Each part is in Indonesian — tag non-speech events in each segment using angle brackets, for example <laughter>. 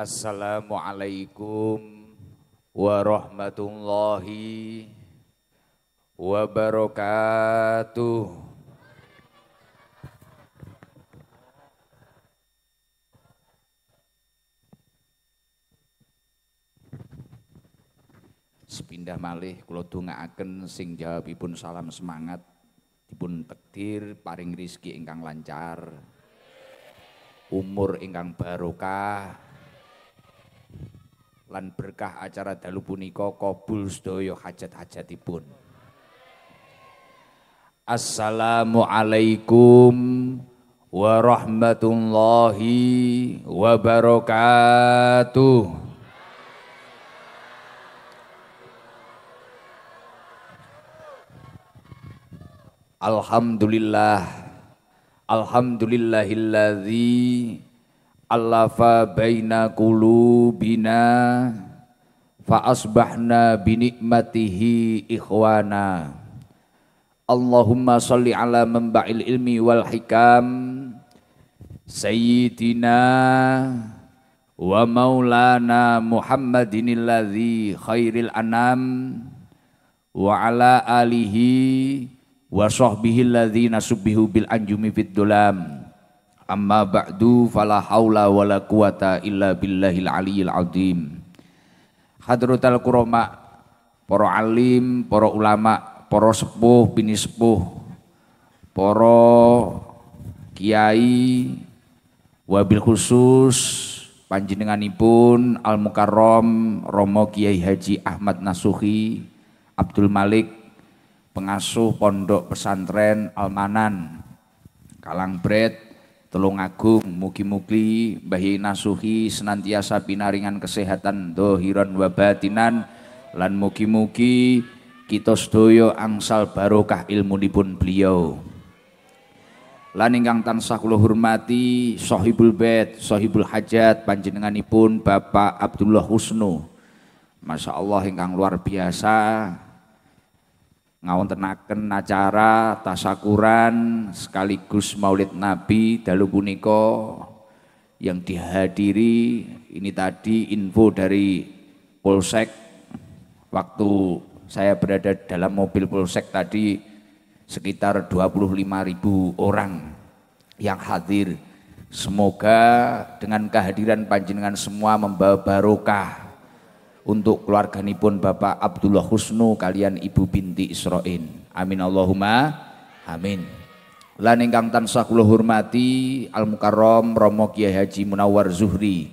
Assalamualaikum warahmatullahi wabarakatuh. Sepindah malih kula dongaaken sing jawabipun salam semangat dipun tekdir paring rizki ingkang lancar umur ingkang barokah lan berkah acara dalu punika kabul sedaya hajat-hajatipun. Assalamualaikum warahmatullahi wabarakatuh. Alhamdulillah Alhamdulillahilladzi allafa baina qulubina fa asbahna bi ikhwana. Allahumma salli ala memba'il ilmi wal hikam sayyidina wa maulana Muhammadin alladhi khairil anam wa ala alihi wa sahbihi alladhina subbihu bil anjumi fid dulam Amma ba'du fala haula wala quwata illa billahil aliyil azim. Hadratul kurama, para alim, para ulama, para sepuh, bini sepuh, para kiai, wabil khusus panjenenganipun Al Mukarrom Romo Kiai Haji Ahmad Nasuhi Abdul Malik pengasuh pondok pesantren Almanan Kalangbret Tolong agung mugi-mugi Mbah Nasuhi senantiasa pinaringan kesehatan dohiran wa batinan lan mugi-mugi kita sedaya angsal barokah ilmu dipun beliau. Lan ingkang tansah kula hormati Sahibul Bait, Sahibul Hajat panjenenganipun Bapak Abdullah Husnu. Masya Allah ingkang luar biasa ngawontenaken acara tasakuran sekaligus Maulid Nabi dalu punika yang dihadiri ini tadi info dari Polsek. Waktu saya berada dalam mobil Polsek tadi sekitar 25 ribu orang yang hadir. Semoga dengan kehadiran panjenengan semua membawa barokah untuk keluarga nipun Bapak Abdullah Husnu kalian Ibu binti Israin. Amin Allahumma amin. Lan ingkang tansah kula hormati Al Mukarrom Romo Kiai Haji Munawar Zuhri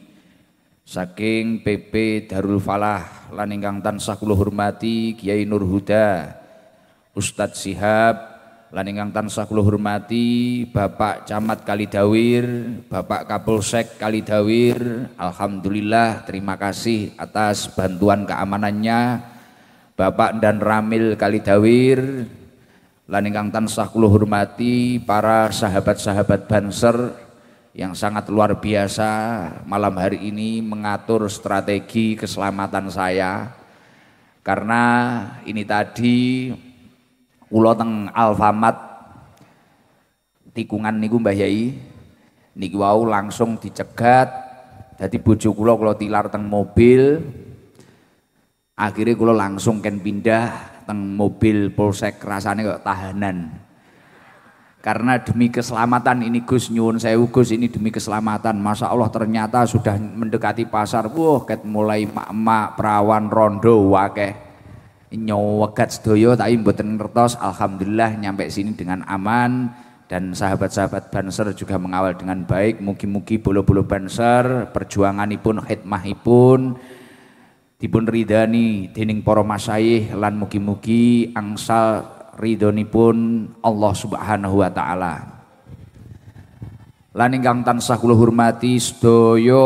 saking PP Darul Falah lan ingkang tansah kula hormati Kiai Nur Huda Ustadz Sihab lan ingkang tansah kula hormati Bapak Camat Kalidawir, Bapak Kapolsek Kalidawir. Alhamdulillah terima kasih atas bantuan keamanannya. Bapak dan Ramil Kalidawir. Lan ingkang tansah kula hormati para sahabat-sahabat Banser yang sangat luar biasa malam hari ini mengatur strategi keselamatan saya. Karena ini tadi Kula teng Alfamart. Tikungan niku Mbah Yai niki wau langsung dicegat. Dadi bojo kula kula tilar teng mobil. Akhirnya kula langsung ken pindah teng mobil polsek rasane kok tahanan. Karena demi keselamatan ini Gus nyuwun saya Gus ini demi keselamatan. Masya Allah ternyata sudah mendekati pasar wah ket mulai mak-mak perawan rondo wakeh nyowegat sedoyo tapi mboten ngertos. Alhamdulillah nyampe sini dengan aman. Dan sahabat-sahabat Banser juga mengawal dengan baik. Mugi-mugi bolo-bolo Banser perjuanganipun khidmahipun dipun ridani dening para masyayikh lan mugi-mugi angsal ridhonipun Allah Subhanahu wa taala. Lan ingkang tansah kula hormati sedaya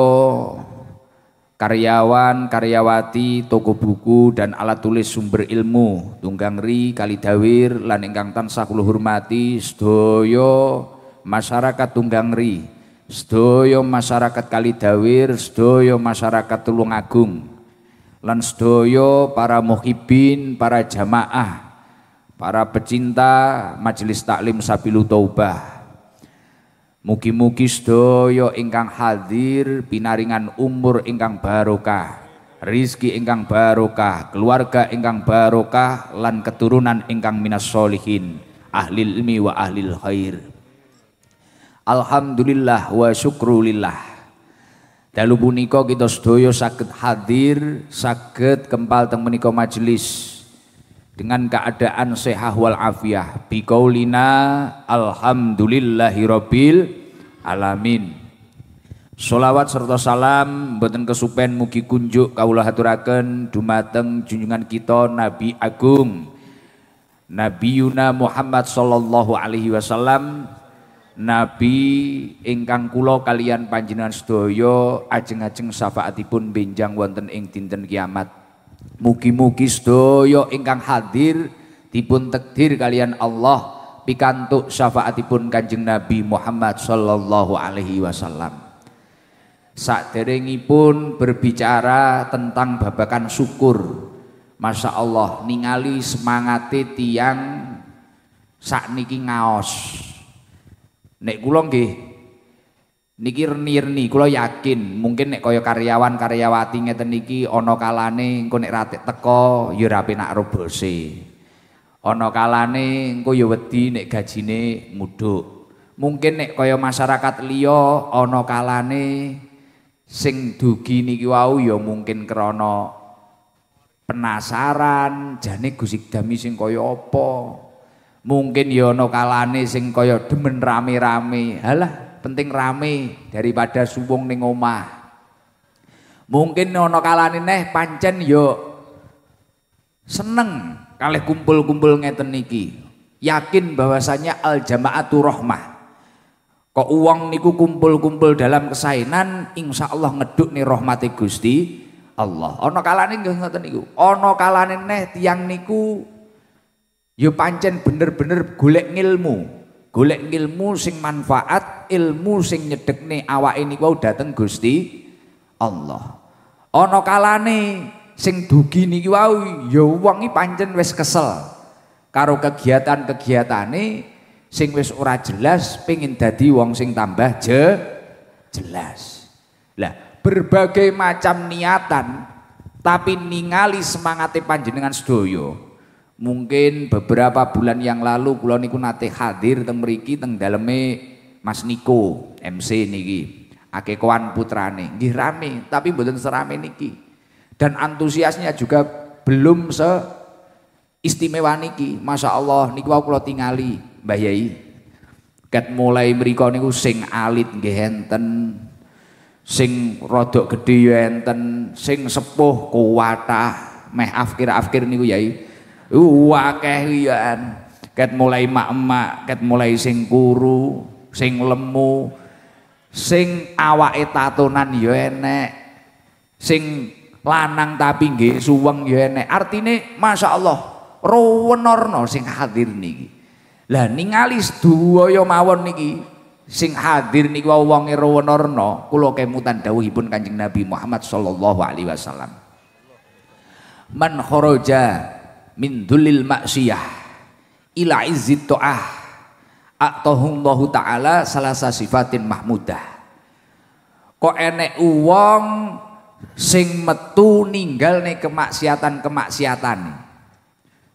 karyawan, karyawati, toko buku dan alat tulis sumber ilmu, tunggang ri, kalidawir, lan ingkang tansah kula hormati sedaya masyarakat tunggang ri, sedaya masyarakat kalidawir, sedaya masyarakat Tulungagung, lan sedaya para muhibin, para jamaah, para pecinta majelis taklim Sabilu Taubah. Mugi-mugi sedaya ingkang hadir pinaringan umur ingkang barokah, rizki ingkang barokah, keluarga ingkang barokah lan keturunan ingkang minas solihin, ahli ilmi wa ahli khair. Alhamdulillah wa syukrulillah. Dalu punika kita sedaya saged hadir, saged kempal teng menika majelis dengan keadaan sehat wal afiah biqaulina alhamdulillahirabbil alamin. Solawat serta salam mboten kesupen mugi kunjuk kawula haturaken dumateng junjungan kita Nabi Agung Nabi Yuna Muhammad sallallahu alaihi wasallam Nabi ingkang kula kalian panjenengan sedaya ajeng-ajeng syafaatipun benjang wonten ing dinten kiamat Mugi-mugi sedaya ingkang hadir dipun takdir kalian Allah pikantuk syafaatipun Kanjeng Nabi Muhammad sallallahu alaihi wasallam. Saderengipun berbicara tentang babakan syukur. Masya Allah ningali semangate tiang sakniki ngaos. Nek kula nggih Niki reni-reni kula yakin mungkin nek kaya karyawan-karyawati ngeten niki ana kalane engko nek ratik teko ya ora penak robose. Ana kalane engko ya wedi nek gajine mudhuk. Mungkin nek kaya masyarakat liya ana kalane sing dugi niki wau ya mungkin krana penasaran jane Gusti Dami sing kaya apa. Mungkin ya ana kalane sing kaya demen rame-rame. Halah penting rame daripada suwung ning omah. Mungkin ana kalane neh pancen yo seneng kalih kumpul-kumpul ngeten niki. Yakin bahwasanya al jamaatu rahmah. Kok uang niku kumpul-kumpul dalam kesainan insya Allah ngeduk nih rahmati Gusti Allah. Ana kalane nggih ngoten niku. Ana kalane neh tiang niku yo pancen bener-bener golek ngilmu golek ilmu sing manfaat ilmu sing nyedekne awake niku dateng Gusti Allah. Ana kalane sing dugi niki wau ya wong pancen wis kesel. Karo kegiatan-kegiatane sing wis ora jelas pengin dadi wong sing tambah je jelas. Lah berbagai macam niatan tapi ningali semangate panjenengan sedaya Mungkin beberapa bulan yang lalu kula niku nate hadir teng mriki teng daleme Mas Niko MC niki. Akekoan putrane. Nggih rame, tapi mboten serame niki. Dan antusiasnya juga belum se istimewa niki. Masya Allah niku kula tingali Mbah Yai. Ket mulai mriko niku sing alit nggih enten sing rodok gedhe ya enten sing sepuh kuwatah meh afkir-afkir niku Yai wakeh yan ket mulai mak-emak ket mulai sing kuru sing lemu sing awake tatonan ya enek sing lanang tapi nggih suweng ya enek. Artine Masya Allah rowenorno sing hadir niki. Lah ningali sedaya mawon niki sing hadir niki wonge rowenorno kula kemutan dawuhipun Kanjeng Nabi Muhammad sallallahu alaihi wasallam. Man kharaja min dhulil maksiyah ila izzit ta'ah atahullahu ta'ala salasa sifatin mahmudah. Kok enek uang sing metu ninggal nih kemaksiatan-kemaksiatan?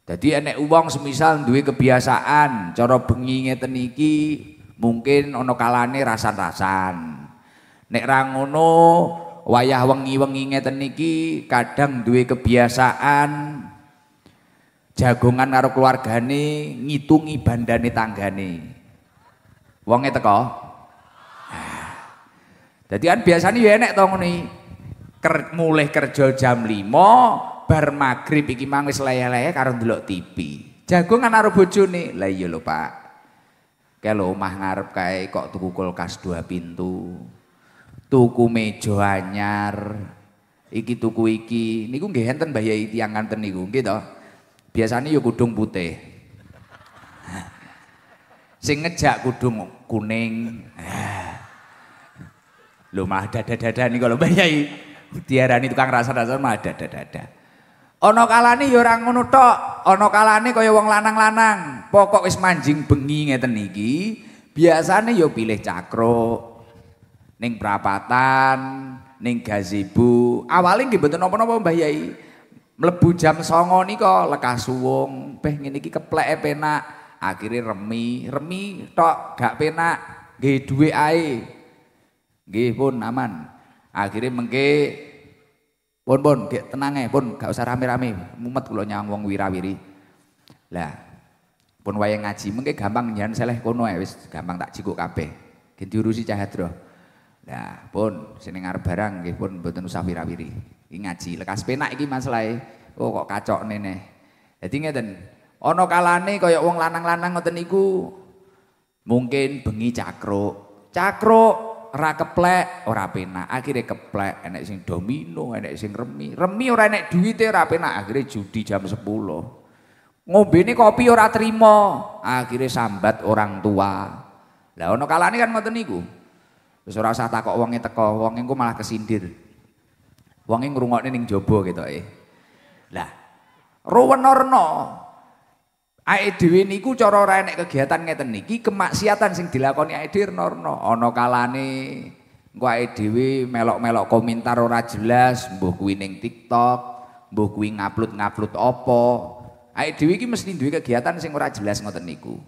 Jadi enek uang semisal duwe kebiasaan cara bengi ngeten iki mungkin ono kalane rasan-rasan. Nek ra ngono wayah wengi-wengi ngeten iki kadang duwe kebiasaan jagongan karo keluargane ngitungi bandane tanggane. Wonge teko. Dadi kan biasanya ya enek to ngene. Ker, mulai kerja jam 5, bar magrib iki mang wis leye-leye karo ndelok TV. Jagongan karo bojone. Lah iya lho, Pak. Kae lho omah ngarep kae kok tuku kulkas dua pintu. Tuku meja anyar. Iki tuku iki. Niku nggih enten Mbah Yai tiyang nganten niku, nggih? Biasanya ya kudung putih. Sing ngejak kudung kuning. Lho mah dada-dada nih kalau Mbak Yai. Diarani tukang rasa-rasa mah dada-dada. Ana kalane ya ora ngono kaya wong lanang-lanang. Pokok wis manjing bengi ngeten iki, Biasane yo pilih cakro ning prapatan, ning gazebo. Awale nggih mboten napa-napa Mbah Yai. Mlebu jam 09.00 nika lekas suwung, beh ngene iki kepleke penak. Akhire remi, remi tok gak penak. Nggih dhuwit ae. Nggih pun aman. Akhire mengke pun pun gek tenang pun gak usah rame-rame. Mumet kula nyawang wong wirawiri. Lah, pun wayang ngaji mengke gampang nyan seleh kono ae wis gampang tak jikuk kabeh gen diurusi cahadro nah pun sini ngarep barang nggih pun mboten usah wira-wiri iki ngaji. Lekas penak iki masalahe oh kok kacok nene. Dadi ngeten ana kalane kaya wong lanang-lanang ngoten mungkin bengi cakruk. Cakruk ora keplek ora penak. Akhirnya keplek enek sing domino enek sing remi. Remi ora enek duwite ora penak. Akhirnya judi jam 10 ngombene kopi ora trimo, akhirnya sambat orang tua. Lah ono kalane kan ngoten niku. Wis ora usah takok wonge teko, wonge malah kesindir. Wonge ngrungokne ning jaba ketoke. Lah, ruwenorno Ae dhewe niku cara ora enek kegiatan ngeten niki kemaksiatan sing dilakoni ae dhewe norno. Ana kalane engko ae dhewe melok-melok komentar ora jelas, mbuh kuwi ning TikTok, mbuh kuwi ngupload-ngupload apa, Aik dhewe iki mesti duwe kegiatan sing ora jelas ngoten niku.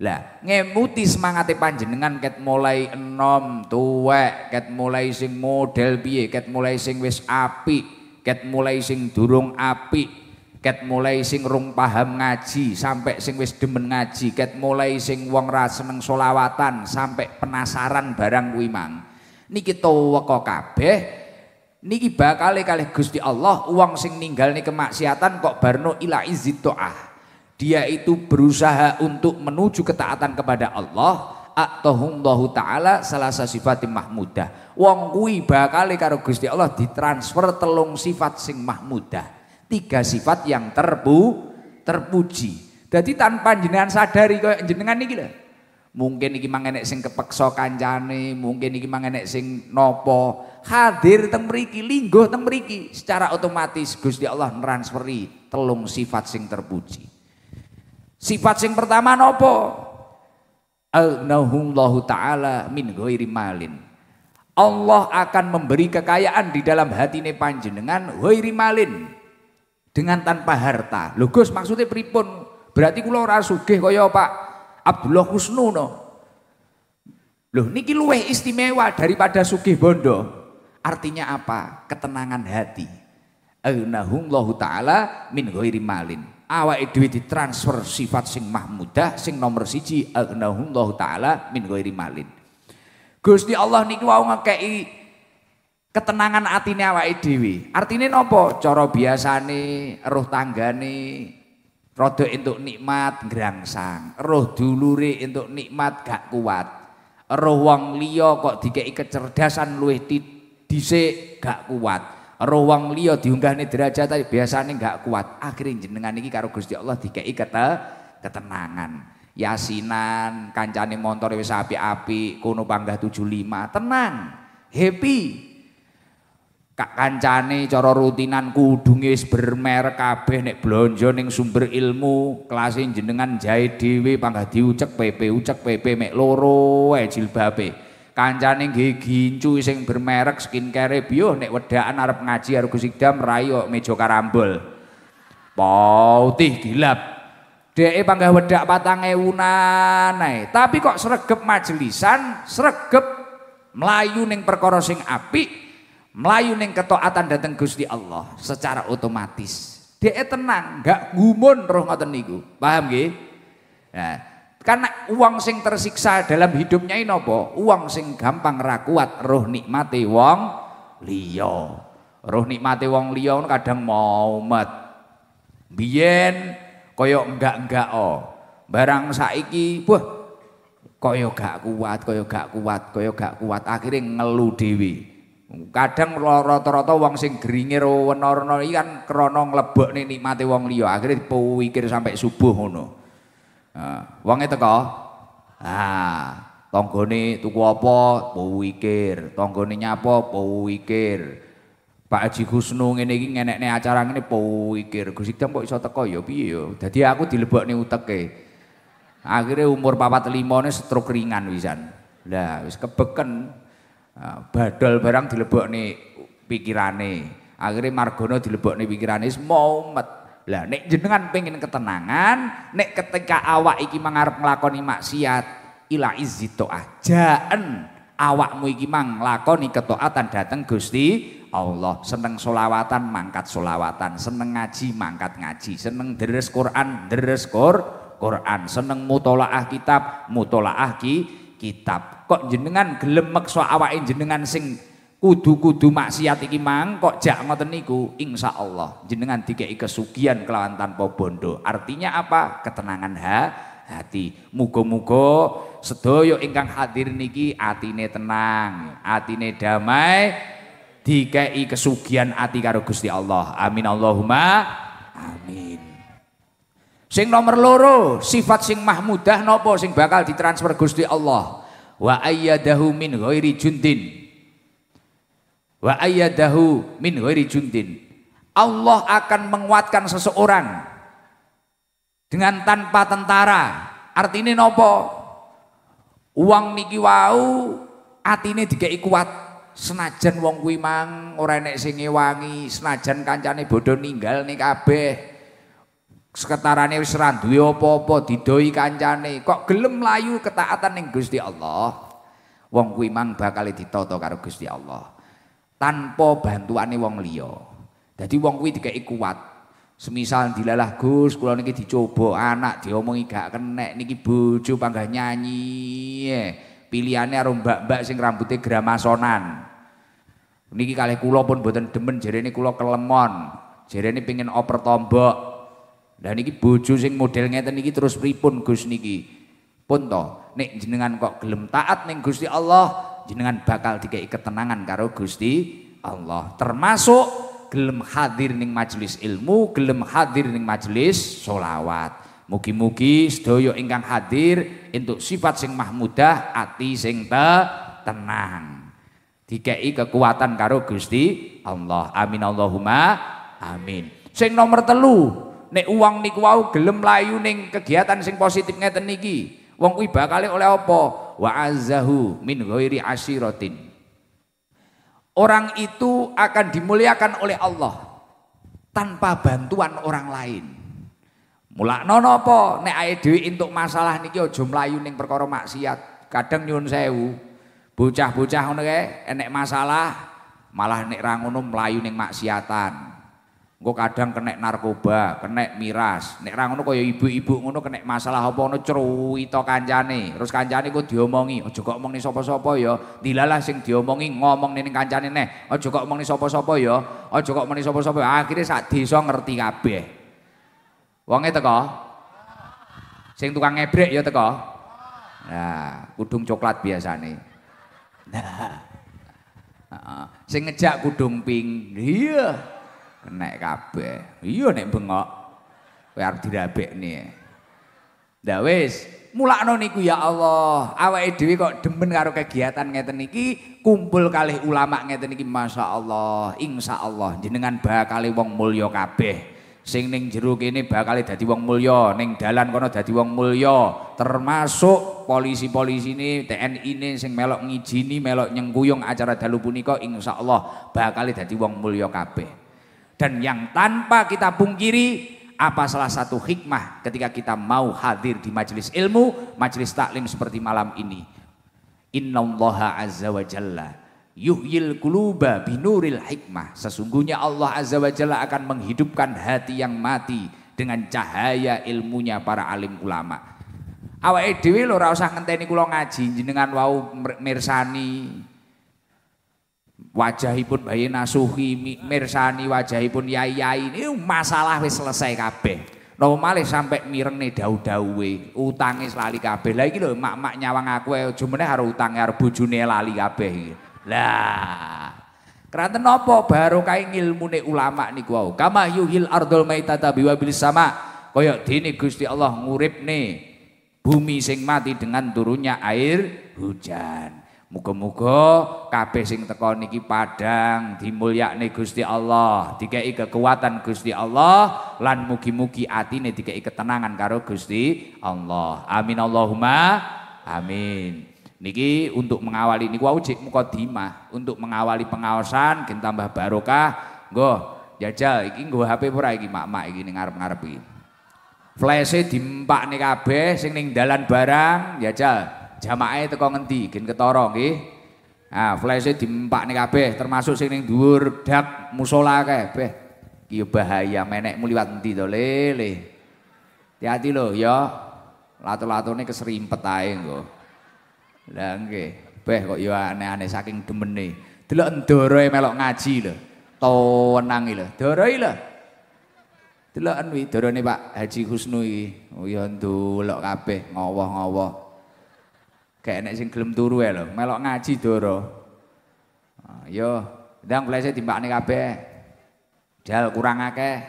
Lah, ngemuti semangate panjenengan ket mulai enom, tuwek, ket mulai sing model piye, ket mulai sing wis apik, ket mulai sing durung apik, ket mulai sing rung paham ngaji, sampai sing wis demen ngaji, ket mulai sing wong ra seneng solawatan, sampai penasaran barang kuwi mang. Niki tuweka kabeh niki bakal kalih Gusti Allah uang sing ninggal nih kemaksiatan kok barno ila izid doa dia itu berusaha untuk menuju ketaatan kepada Allah atahullahu taala salah sifat mahmudah. Wong kui bakal karo Gusti Allah ditransfer telung sifat sing mahmudah. Tiga sifat yang terpu terpuji. Jadi tanpa jenengan sadari kok jenengan niki lho. Mungkin iki mang enek sing kepeksa kancane mungkin iki mang enek sing nopo. Hadir teng mriki, lingguh teng mriki, secara otomatis Gusti Allah transferi telung sifat sing terpuji. Sifat sing pertama nopo? Alnahullahu taala min ghairi malin. Allah akan memberi kekayaan di dalam hati ini panjenengan ghairi malin dengan tanpa harta. Lho maksudnya pripun? Berarti kula ora sugih kaya Pak Abdullah Husnu no. Loh niki luweh istimewa daripada sugih bondo. Artinya apa? Ketenangan hati. Aghnahumullahu taala min ghairi malin. Awake dhewe ditransfer sifat sing mahmudah sing nomor siji aghnahumullahu taala min ghairi malin. Gusti Allah niki wau ngekeki ketenangan atine awake dhewe. Artine napa? Cara biasane roh tanggane rada entuk nikmat ngrangsang, roh dulure entuk nikmat gak kuat. Roh wong liya kok dikeki kecerdasan luwih dhisik gak kuat. Wong liya diunggahne derajat biasane gak kuat. Akhirnya jenengan iki karo Gusti Allah dikeki kete, ketenangan. Yasinan, kancane montore wis apik-apik, kono panggah 75, tenang, happy. Kak kancane cara rutinan kudunge bermerek kabeh nek blonjo ning sumber ilmu, kelas jenengan jahe dhewe panggah diucek PP, ucek PP mek loro wae jilbabe. Kancane nggih gincu sing bermerek skincare bio nek wedakan arep ngaji karo Gus Idam rayo meja karambol. Putih gilap. Deke panggah wedak patang ewunan ae. Tapi kok sregep majelisan, sregep melayu ning perkara sing apik, melayu ning ketaatan dateng Gusti Allah secara otomatis. Deke tenang, gak gumun roh ngoten niku. Paham nggih? Nah, Karena uang sing tersiksa dalam hidupnya ini apa? Uang sing gampang rakuat roh nikmati wong liya. Roh nikmati wong liya kadang mau met. Biyen kaya enggak-enggak oh. Barang saiki wah kaya gak kuat, kaya gak kuat, kaya gak kuat akhirnya ngelu dewi. Kadang rata-rata wong sing geringir wenorno iki kan krana nglebokne nikmati wong liya, akhirnya dipikir sampai subuh ngono. Wonge teko. Ah, tanggane tuku apa? Powikir. Tanggane nyapa? Powikir. Pak Haji Gusnu ngene iki ngenekne acara ngene powikir. Gus Idam kok iso teko ya piye ya? Dadi aku dilebokne uteke. Akhirnya umur papat lima ini stroke ringan wisan. Lah wis kebeken badal barang dilebokne pikirane. Akhirnya Margono dilebokne pikirane wis met. Lah nek jenengan pengen ketenangan, nek ketika awak iki mangarep nglakoni maksiat, ila izzito ajaan awakmu iki mang nglakoni ketaatan dateng Gusti Allah. Seneng solawatan mangkat solawatan, seneng ngaji mangkat ngaji, seneng deres Quran deres. Quran, seneng mutolaah kitab, mutolaah ki kitab. Kok jenengan gelem meksa awake jenengan sing kudu-kudu maksiat iki mang kok jak ngoten niku insyaallah jenengan dikei kesugihan kelawan tanpa bondo. Artinya apa? Ketenangan ha, hati. Muga-muga sedaya ingkang hadir niki atine tenang, atine damai, dikei kesugihan ati karo Gusti Allah. Amin Allahumma amin. Sing nomor loro, sifat sing mahmudah nopo sing bakal ditransfer Gusti Allah. Wa ayyadahu min ghairi jundin. Wa ayyadahu min ghairi jundin. Allah akan menguatkan seseorang dengan tanpa tentara. Artinya nopo? Uang niki wau atine dikei kuat. Senajan wong kuwi mang ora enek sing senajan kancane bodho ninggal nih kabeh seketarane wis ra duwe apa-apa didoi kancane kok gelem mlayu ketaatan ning Gusti Allah wong kuwi mang bakal ditata karo Gusti Allah tanpa bantuane wong liya. Dadi wong kuwi dikeki kuat. Semisal dilalah Gus kula niki dicoba anak diomongi gak kenek niki bojo panggah nyanyi? Pilihane karo mbak-mbak sing rambutnya gramasonan. Niki kalih kula pun boten demen jarene kula kelemon jarene pengin oper tombok. Dan niki bojo sing model ngeten niki terus pripun Gus niki? Pun to, nek jenengan kok gelem taat ning Gusti Allah, jenengan bakal dikei ketenangan karo Gusti Allah. Termasuk gelem hadir ning majelis ilmu, gelem hadir ning majelis solawat. Mugi-mugi sedaya ingkang hadir untuk sifat sing mahmudah, ati sing te tenang. Dikei kekuatan karo Gusti Allah. Amin Allahumma amin. Sing nomor telu, nek uang niku wau gelem layu ning kegiatan sing positif ngeten niki wong kuwi bakal oleh apa? Wa azzahu min ghairi asyiratin. Orang itu akan dimuliakan oleh Allah tanpa bantuan orang lain. Mulakno napa? Nek ae dhewe entuk masalah niki aja mlayu ning perkara maksiat. Kadang nyuwun sewu. Bocah-bocah ngono kae enek masalah malah nek ra ngono mlayu ning maksiatan Engko kadang kena narkoba, kena miras. Nek ra ngono kaya ibu-ibu ngono kena masalah apa ngono cruwita kancane. Terus kancane kok diomongi, aja kok omongni sapa-sapa ya. Dilalah sing diomongi ngomong ning kancane neh. Aja kok omongni sapa-sapa ya. Aja kok omongni sapa-sapa. Akhire sak desa ngerti kabeh. Wonge teko? Sing tukang ngebrek ya teko? Nah, kudung coklat biasane. Nah. Sing ngejak kudung pink. Iya. Kenek kabeh. Iya nek bengok. Kowe arep dirabekne. Lah wis, mulakno niku ya Allah. Awake dhewe kok demen karo kegiatan ngeten iki, kumpul kalih ulama ngeten iki masyaallah. Insyaallah jenengan bakal wong mulya kabeh. Sing ning jero kene bakal dadi wong mulya, ning dalan kono dadi wong mulya, termasuk polisi-polisi ini, TNI ini sing melok ngijini, melok nyengkuyung acara dalu punika insyaallah bakal dadi wong mulya kabeh dan yang tanpa kita pungkiri apa salah satu hikmah ketika kita mau hadir di majelis ilmu, majelis taklim seperti malam ini. Innallaha azza wa jalla yuhyil kuluba binuril hikmah. Sesungguhnya Allah azza wa jalla akan menghidupkan hati yang mati dengan cahaya ilmunya para alim ulama. Awake dhewe lho ora usah ngenteni kula ngaji jenengan wau mirsani wajahipun bayi nasuhi mirsani wajahipun yai-yai ini masalah wis selesai kabeh Napa sampai mireng nih dau-dauwe, utange lali kabeh. Iki lho mak-mak nyawang aku aja meneh karo utange karo bojone lali kabeh Lah. Kranten napa barokah ilmune ulama niku wau. Kama yuhil ardul maitata biwabil sama. Kaya dene Gusti Allah nguripne bumi sing mati dengan turunnya air hujan. Muga-muga kabeh sing teko niki padang dimulyakne Gusti Allah, dikei kekuatan Gusti Allah lan mugi-mugi atine dikei ketenangan karo Gusti Allah. Amin Allahumma amin. Niki untuk mengawali niku wau cek mukadimah, untuk mengawali pengawasan gen tambah barokah. Nggo, jajal iki nggo HP ora iki mak-mak iki ning ngarep-ngarep iki. Flash-e dimpakne kabeh sing ning dalan barang, jajal jamaah teko ngendi? Gen ketara nggih. Nah flash-e diempakne kabeh termasuk sing ning dhuwur dak musala kabeh iki bahaya menekmu liwat endi to? Lele hati-hati lho ya. Latu-latune keserimpet ae engko lah nggih. Beh kok ya aneh-aneh saking demene. Delok ndoroe melok ngaji lho. Tenang lho. Ndoroe lho. Delok wi dorone Pak Haji Husnu iki. Oh ya ndolok kabeh ngowoh-ngowoh Kayak enek sing gelem turu ya melok ngaji doro. Ah, yo, ndang flese timbakne kabeh. Jal kurang akeh.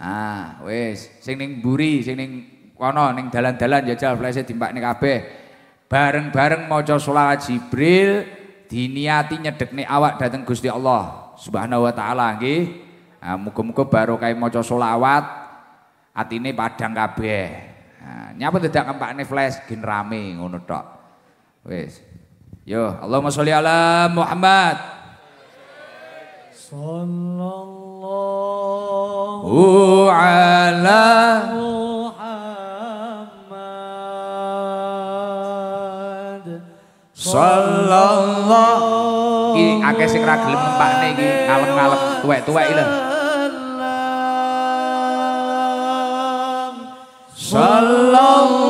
Ah, wis, sing ning mburi, sing ning kono ning dalan-dalan jajal flese timbakne kabeh. Bareng-bareng maca sholawat Jibril diniati nyedekne awak dateng Gusti Allah Subhanahu wa taala nggih. Ah, muga-muga barokah maca sholawat atine padang kabeh. Nah, nyapa tidak ngempakne flash gin rame ngono tok. Wis. Yo, Allahumma sholli ala Muhammad. Sallallahu ala Muhammad. Sallallahu Iki akeh sing ra gelem ngempakne iki ngalem-ngalem tuwek-tuwek iki lho. Sallallahu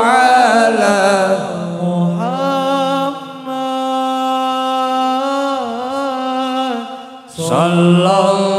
ala Muhammad sallallahu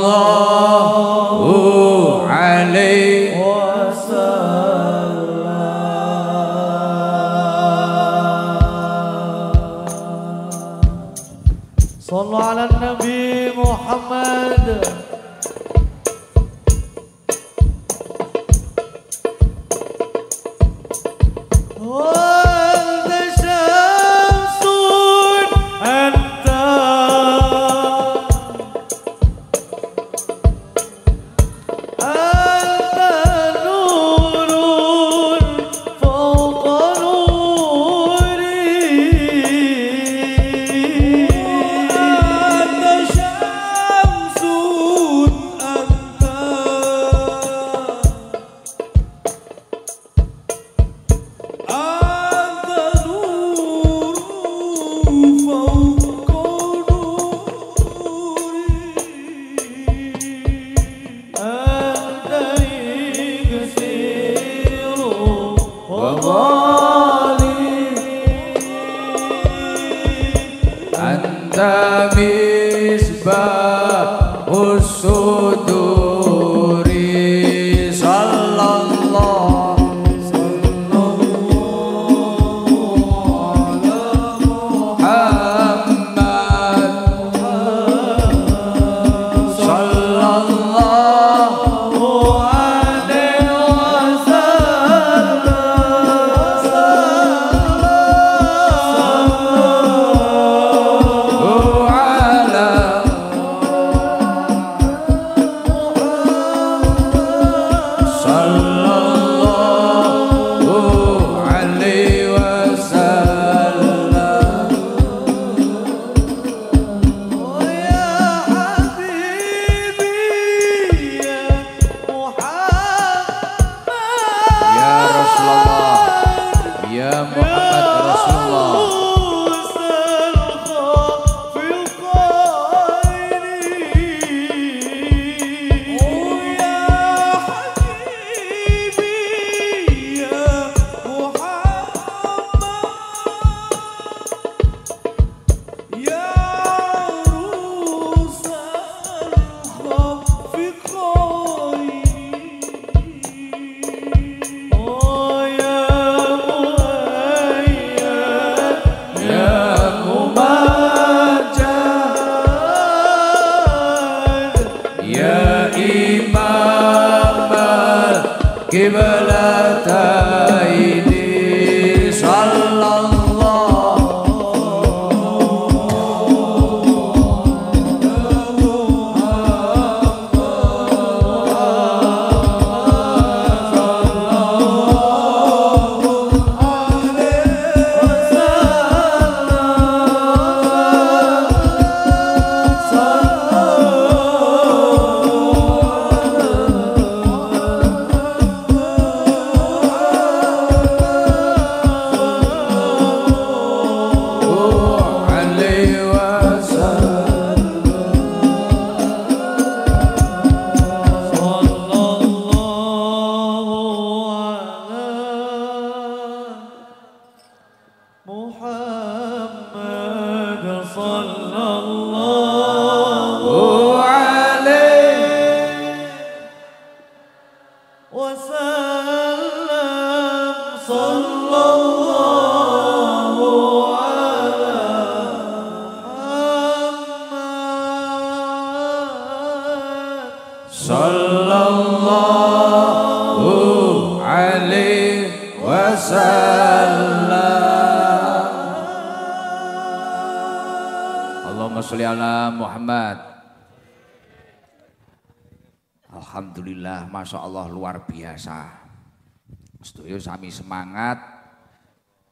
sami semangat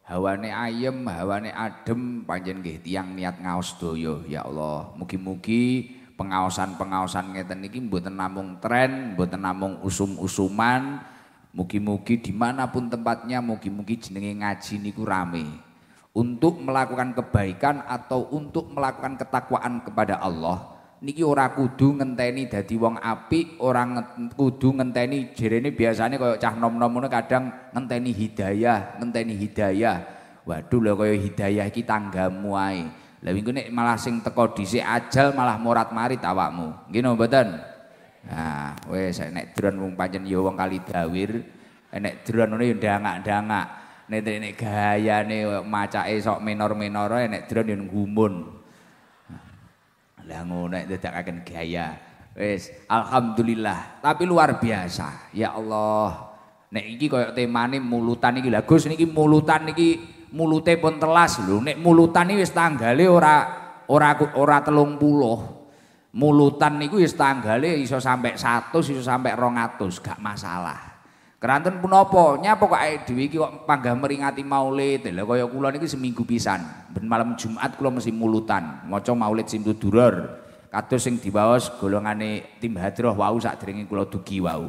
hawane ayem, hawane adem, panjen nggih tiang niat ngaos doyo ya Allah. Mugi-mugi pengaosan-pengaosan ngeten niki mboten namung tren, mboten namung usum-usuman. Mugi-mugi di mana pun tempatnya, mugi-mugi jenenge ngaji niku rame. Untuk melakukan kebaikan atau untuk melakukan ketakwaan kepada Allah. Niki ora kudu ngenteni dadi wong apik, ora kudu ngenteni jerene biasane kaya cah nom-nom kadang ngenteni hidayah, ngenteni hidayah. Waduh lho kaya hidayah iki tanggamu ae. Lah wingi nek malah sing teko dhisik ajal malah morat marit awakmu. Nggih napa mboten? Nah, wis nek dron wong pancen ya wong kali dawir, nek dron ngono ya ndangak-ndangak. Nek nek gayane macake sok menor-menor nek dron ya ngumun. Lah ngono nek dadakaken gaya. Wis, alhamdulillah. Tapi luar biasa. Ya Allah. Nek iki koyo temane mulutan iki. Lah Gus niki mulutan niki mulute pun telas lho nek mulutan iki wis tanggale ora ora ora 30 mulutan niku wis tanggale iso sampai 100 iso sampai 200 gak masalah Keranten punapa nyapa kok awake dhewe kok panggah meringati maulid? Lha kaya kula niki seminggu pisan. Ben malam Jumat kula mesti mulutan. Maca maulid Simtu Duror. Kados sing diwaos golongane tim hadroh wau sadurunge kula dugi wau.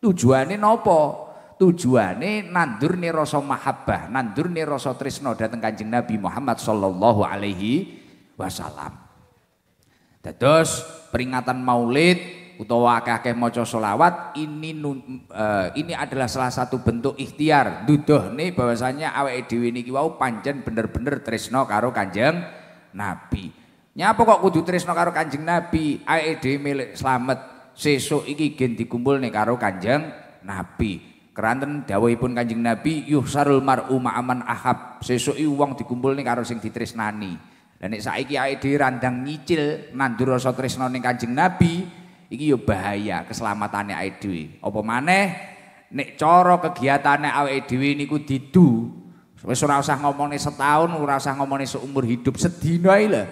Tujuane napa? Tujuane nandurne rasa mahabbah, nandurne rasa tresno dateng Kanjeng Nabi Muhammad sallallahu alaihi wasallam. Dados peringatan Maulid utawa akeh-akeh maca selawat ini uh, ini adalah salah satu bentuk ikhtiar duduhne bahwasanya awake dhewe niki wau pancen bener-bener tresno karo Kanjeng Nabi. Nyapa kok kudu tresno karo Kanjeng Nabi? Awake dhewe milik slamet sesuk iki gen dikumpulne karo Kanjeng Nabi. Keranten dawuhipun Kanjeng Nabi yuhsarul mar'u ma'aman ahab. Sesuki wong dikumpulne karo sing ditresnani. Lah nek saiki awake dhewe randang nyicil nandur rasa tresna ning Kanjeng Nabi, iki ya bahaya keselamatane awake dhewe. Apa maneh nek cara kegiatane awake dhewe niku didu. Wis ora usah ngomongne setahun, ora usah ngomongne seumur hidup sedina ae lho.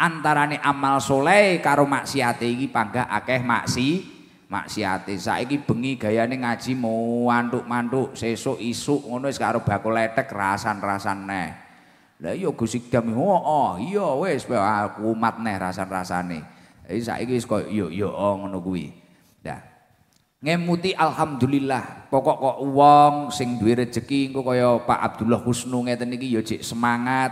Antarane amal soleh karo maksiate iki panggah akeh maksi maksiate. Saiki bengi gayane ngaji mantuk-mantuk, sesuk isuk ngono wis karo bakul letek rasan-rasan neh. Lah iya Gus Ikdam, oh, oh iya wis aku umat neh rasan-rasane. Jadi saiki wis koyo yo yo ngono kuwi. Nah, ngemuti alhamdulillah pokok kok wong sing duwe rezeki engko kaya Pak Abdullah Husnu ngeten iki ya jek semangat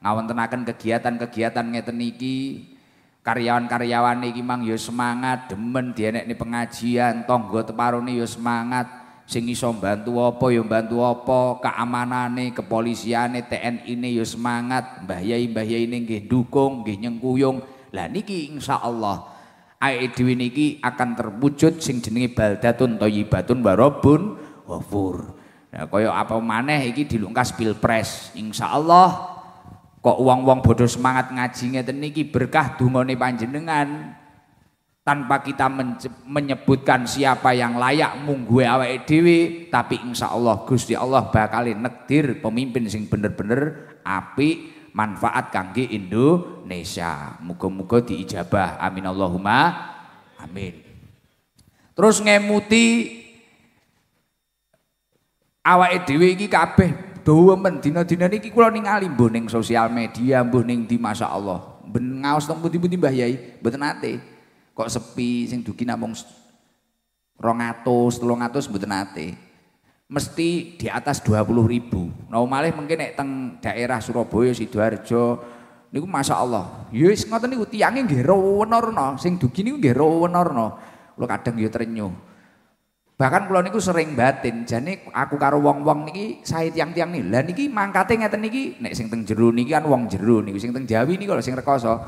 ngawontenaken kegiatan-kegiatan ngeten iki. Karyawan-karyawan iki mang ya semangat demen dienekne pengajian tangga teparone ya semangat. Sing iso bantu apa ya bantu apa keamanane kepolisiane TNI-ne ya semangat. Mbah Yai Mbah Yai nggih dukung nggih nyengkuyung lah niki insyaallah awake dhewe niki akan terwujud sing jenenge baldatun thayyibatun wa rabbun ghafur. Nah kaya apa maneh iki dilungkas pilpres. Insyaallah kok uang-uang bodoh semangat ngaji ngeten niki berkah dungane panjenengan. Tanpa kita menyebutkan siapa yang layak munggu awake dhewe tapi insya Allah Gusti Allah bakal nekdir pemimpin sing bener-bener api manfaat kangge Indonesia muga-muga diijabah amin Allahumma amin terus ngemuti awake dhewe iki kabeh men dina-dina niki kula ningali mbuh ning sosial media, mbuh ning di masyaallah. Ben ngaos teng pundi-pundi Mbah Yai, mboten nate. Kok sepi sing dugi namung 200, 300 mboten nate. Mesti di atas 20 ribu. Nah malih mungkin nek teng daerah Surabaya, Sidoarjo, niku Masya Allah. Ya wis ngoten niku tiange nggih rewenorno, sing dugi niku nggih rewenorno. Kula kadang ya trenyuh. Bahkan kula niku sering batin, jane aku karo wong-wong niki sae tiang-tiang niki. Lah niki mangkate ngeten niki nek sing teng jero niki kan wong jero niku sing teng Jawi niku lho sing rekoso.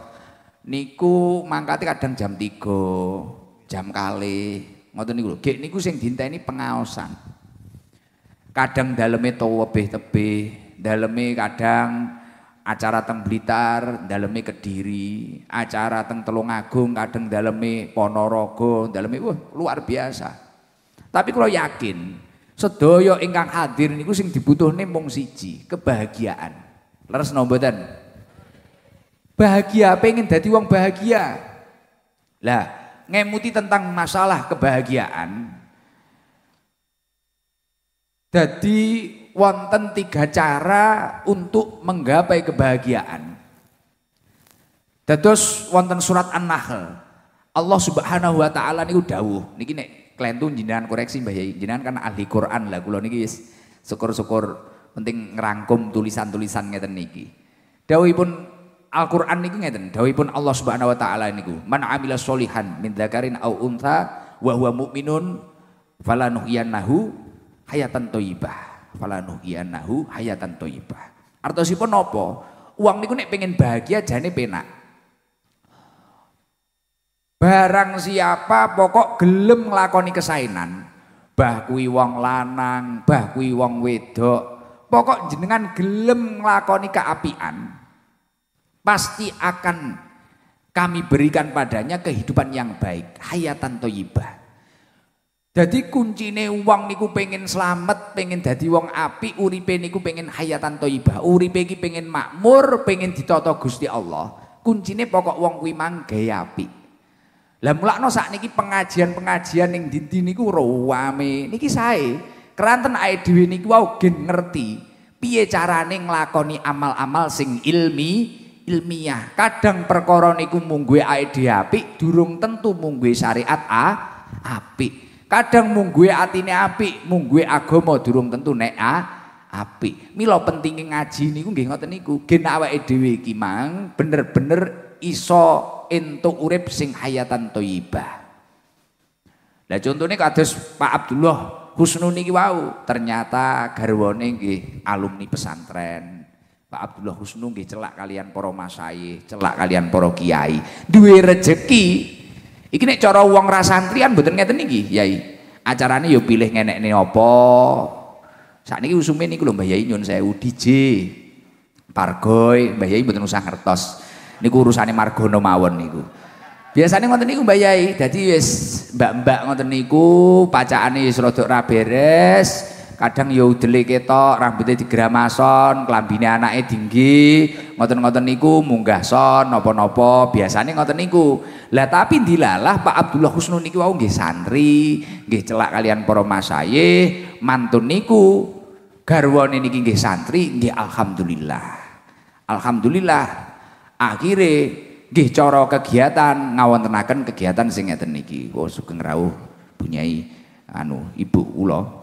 Niku mangkate kadang jam 3, jam kali. Ngoten niku lho. Gek niku sing dinteni pengaosan. Kadang daleme tebih-tebih, daleme kadang acara teng Blitar, daleme Kediri, acara teng Telungagung, kadang daleme Ponorogo, daleme wah luar biasa. Tapi kalau yakin sedaya ingkang hadir niku sing dibutuhne mung siji, kebahagiaan. Leres nomboten? Bahagia, pengen dadi wong bahagia. Lah, ngemuti tentang masalah kebahagiaan. Jadi wonten tiga cara untuk menggapai kebahagiaan. Dados wonten surat An-Nahl. Allah Subhanahu wa taala niku dawuh. Niki nek klentu jenengan koreksi Mbah Yai. Jenengan kan ahli Quran lah kula niki wis syukur-syukur penting ngerangkum tulisan-tulisan ngeten niki. Dawuhipun Al-Qur'an niku ngeten, dawuhipun Allah Subhanahu wa taala niku, "Man 'amila sholihan min dzakarin aw untha wa huwa mu'minun falanuhyiyannahu hayatan thayyibah." falanuhiyanahu hayatan thayyibah. Artosipun napa? Uang niku nek pengen bahagia jane penak. Barang siapa pokok gelem nglakoni kesainan, bah kuwi wong lanang, bah kuwi wong wedok, pokok jenengan gelem nglakoni keapian, pasti akan kami berikan padanya kehidupan yang baik, hayatan thayyibah. Jadi kuncine uang niku pengen selamat, pengen dadi wong api, uripe niku pengen hayatan thayyibah. Uripe iki pengen makmur, pengen ditata Gusti Allah. Kuncine pokok wong kuwi gaya api. Lah mulakno sakniki pengajian-pengajian ning dindi niku rame. Niki sae. Keranten ae niku wau gen ngerti piye carane nglakoni amal-amal sing ilmi ilmiah. Kadang perkara niku mung gue ae apik, durung tentu mung syariat a apik. Kadang mung gue atine apik, mung gue agama durung tentu nek a apik. Mila pentinge ngaji niku nggih ngoten niku. Gen awake dhewe iki mang bener-bener iso entuk urip sing hayatan thayyibah. Lah contohnya kados Pak Abdullah Husnun niki wau, ternyata garwane nggih alumni pesantren. Pak Abdullah Husnu nggih celak kalian para masayih, celak kalian para kiai. Duwe rejeki Iki nek cara wong ra santrian mboten ngeten iki, Yai. Acarane yo pilih ngenekne apa. Sakniki usume niku lho Mbah Yai nyun sewu DJ. Pargoy, Mbah Yai mboten usah ngertos. Niku urusane Margono mawon niku. Biasanya ngoten niku Mbah Yai, dadi wis mbak-mbak ngoten niku pacakane wis rada ra beres, kadang ya udele ketok rambutnya digramason kelambine anake tinggi ngoten-ngoten niku munggah son napa-napa biasane ngoten niku. Lah tapi dilalah Pak Abdullah Husnun niku wau nggih santri nggih celak kalian para masayih mantun niku. Garwane niki nggih santri nggih alhamdulillah. Alhamdulillah akhire nggih cara kegiatan ngawontenaken kegiatan sing ngeten niki. Oh sugeng rawuh punyai anu ibu kula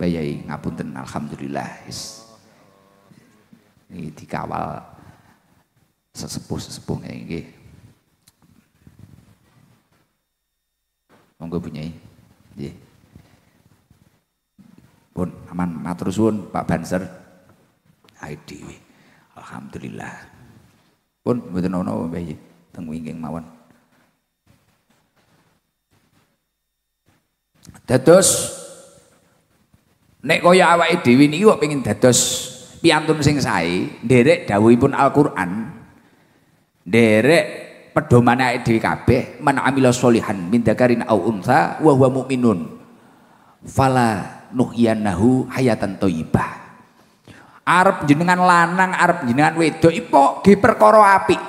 Bayai ngapunten alhamdulillah is ini dikawal sesepuh-sesepuh nggih. Monggo punyai. Nggih. Pun aman matur suwun Pak Banser. Dhewe. Alhamdulillah. Pun mboten ana Bayi teng wingking mawon. Dados Nek kaya awake dhewe niki kok pengin dados piantun sing sae, nderek dawuhipun Al-Qur'an. Nderek pedomane awake dhewe kabeh, man amila sholihan min dzakarin au untha wa huwa mu'minun. Fala nuhyiyannahu hayatan thayyibah. Arep jenengan lanang, arep jenengan wedok ipo ge perkara apik.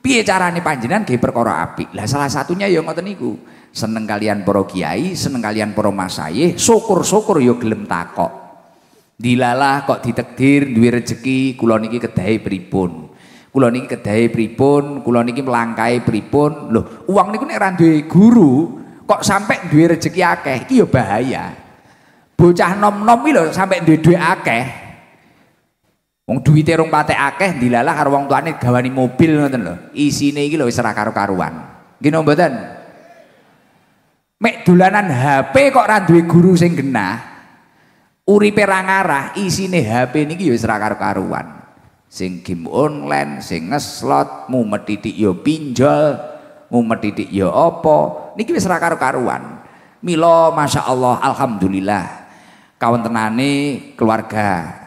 Piye carane panjenengan ge perkara apik? Lah salah satunya ya ngoten niku seneng kalian para kiai, seneng kalian para masayih, syukur-syukur yo gelem takok. Dilalah kok ditekdir duwe rezeki, kula niki kedahe pripun? Kula niki kedahe pripun? Kula niki melangkai pripun? Loh, uang niku nek ra duwe guru, kok sampai duwe rezeki akeh, iki yo bahaya. Bocah nom-nom iki lho sampai duwe duwe akeh. Wong duwite rong patek akeh dilalah karo wong tuane gawani mobil ngoten lho. Isine iki lho wis ora karo-karuan. Nggih mboten? Mek dolanan HP kok ora duwe guru sing genah. Uripe ra ngarah, isine HP niki ya wis ra karuan Sing game online, sing ngeslot, mumet titik ya pinjol, mumet titik ya apa, niki wis ra karuan Mila masyaallah alhamdulillah. kawontenane keluarga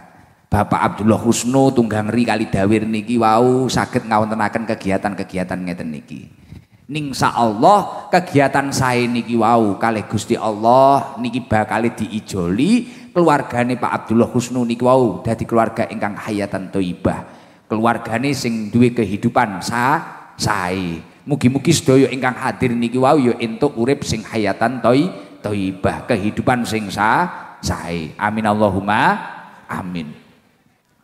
Bapak Abdullah Husnu tunggang ri kali dawir niki wau saged ngawontenaken kegiatan-kegiatan ngeten niki. Ning Allah kegiatan saya niki wau kali Gusti Allah niki bakal diijoli keluargane Pak Abdullah Husnu niki wau dadi keluarga ingkang hayatan thayyibah. Keluargane sing duwe kehidupan sa sae. Mugi-mugi sedaya ingkang hadir niki wau ya entuk urip sing hayatan thayyibah, kehidupan sing sa sae. Amin Allahumma amin.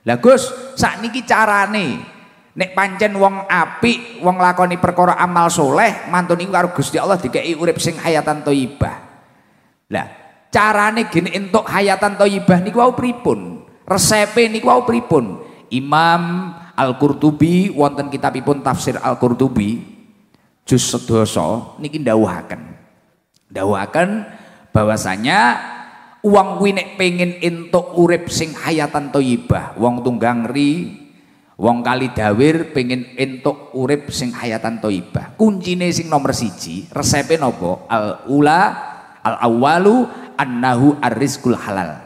Lah Gus, sakniki carane nek pancen wong apik, wong lakoni perkara amal soleh, mantun niku karo Gusti Allah dikei urip sing hayatan thayyibah. Lah, carane gene entuk hayatan thayyibah niku wau pripun? Resepe niku wau pripun? Imam Al-Qurtubi wonten kitabipun Tafsir Al-Qurtubi juz sedasa niki ndawuhaken. Ndawuhaken bahwasanya Uang kuwi nek pengen entuk urip sing hayatan thayyibah, wong tunggang ri, wong kali dawir pengen entuk urip sing hayatan thayyibah. Kuncine sing nomor siji, resepe napa? Al ula al awalu annahu arrizqul halal.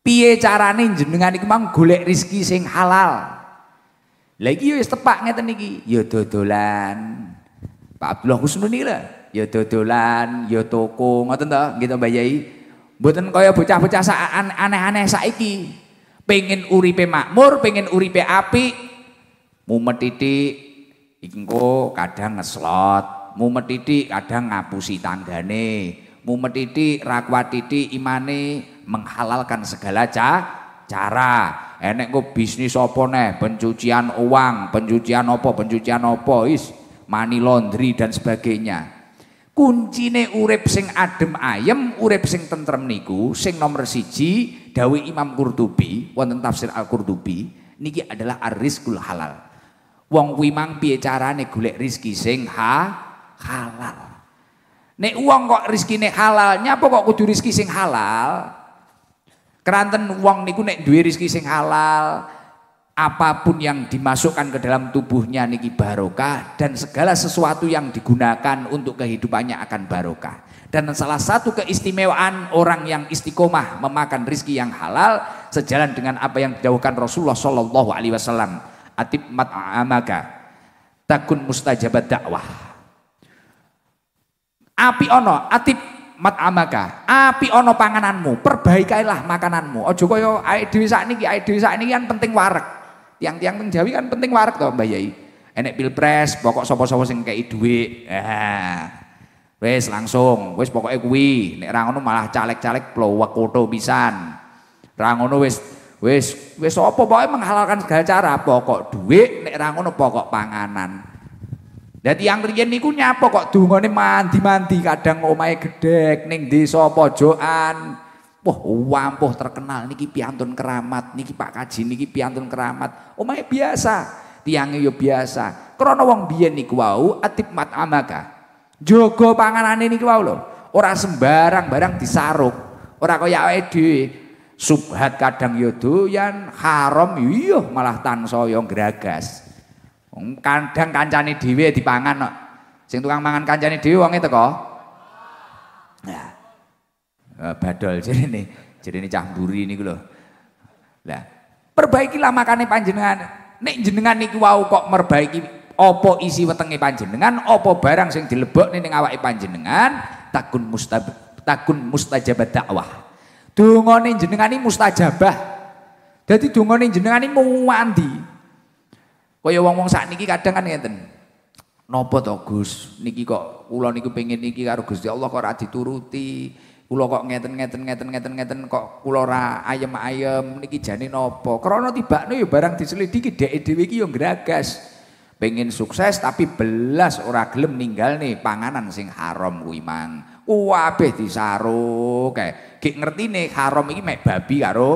Piye carane jenengan iki mang golek rezeki sing halal? Lah iki ya wis tepak ngeten iki, ya dodolan. Pak Abdullah Husnul lah, ya dodolan, ya toko, ngoten to, gitu Mbak Yai. Mboten kaya bocah-bocah aneh-aneh saiki. Pengen uripe makmur, pengen uripe apik, mumet titik engko kadang ngeslot, mumet titik kadang ngapusi tanggane, mumet titik ra kuat titik imane menghalalkan segala ca cara. Enek kok bisnis apa neh, pencucian uang, pencucian apa, pencucian apa, is. Money laundry dan sebagainya. Kuncine urip sing adem ayem, urip sing tentrem niku sing nomor siji dawi Imam Qurtubi wonten tafsir Al-Qurtubi niki adalah ar-rizqul halal. Wong kuwi mang piye carane golek rezeki sing ha halal. Nek wong kok rezekine halal, nyapa kok kudu rezeki sing halal? Keranten wong niku nek duwe rezeki sing halal, apa pun yang dimasukkan ke dalam tubuhnya niki barokah dan segala sesuatu yang digunakan untuk kehidupannya akan barokah. Dan salah satu keistimewaan orang yang istiqomah memakan rizki yang halal sejalan dengan apa yang dijauhkan Rasulullah Shallallahu Alaihi Wasallam. Atib mat'amaka takun mustajabat dakwah. Api ono atib mat'amaka api ono pangananmu perbaikailah makananmu ojo kaya ae dhewe sakniki ae dhewe sakniki kan penting warek Tiang-tiang teng Jawi kan penting warak to Mbak Yai. Enek pilpres, pokok sapa-sapa sing kei dhuwit. Ah. Wis langsung, wis pokoke kuwi. Nek ra ngono malah caleg-caleg plowek koto pisan. Ra ngono wis wis wis apa pokoke menghalalkan segala cara, pokok dhuwit, nek ra ngono pokok panganan. Dadi yang riyen niku nyapa kok dungane mandi-mandi kadang omahe gedhek ning desa pojokan. Wah, wampuh terkenal niki piantun keramat, niki Pak Kaji niki piantun keramat. Omahe biasa, tiangnya yo biasa. Krana wong biyen niku wau atip mat amaka. Jogo panganane niku wau lho. Ora sembarang barang disaruk. Ora kaya awake dhewe. Subhat kadang yo doyan, haram iya malah tansaya gragas. Kadang kancane dhewe dipangan kok. Sing tukang mangan kancane dhewe wong teko. Nah, badol. <laughs> Jadi ini jadi ini camburi ini lho. Lah perbaikilah makane panjenengan. Nek jenengan niki wau kok merbaiki opo isi wetenge panjenengan opo barang sing dilebok ning awake panjenengan takun mustab takun mustajabat dakwah. Dongane jenengan ini mustajabah. Dadi dongane jenengan ini muwandi kaya wong-wong sakniki kadang kan ngeten Nopo to Gus? Niki kok kula niku pengen niki karo Gusti Allah kok ora dituruti Kula kok ngeten ngeten ngeten ngeten ngeten kok kula ora ayem-ayem niki jane napa? Krana tibakno ya barang diselidiki dhek dhewe iki ya gragas. Pengen sukses tapi belas ora gelem ninggal nih panganan sing haram kuwi mang. Kabeh disaruk kae. Gek ngertine haram iki mek babi karo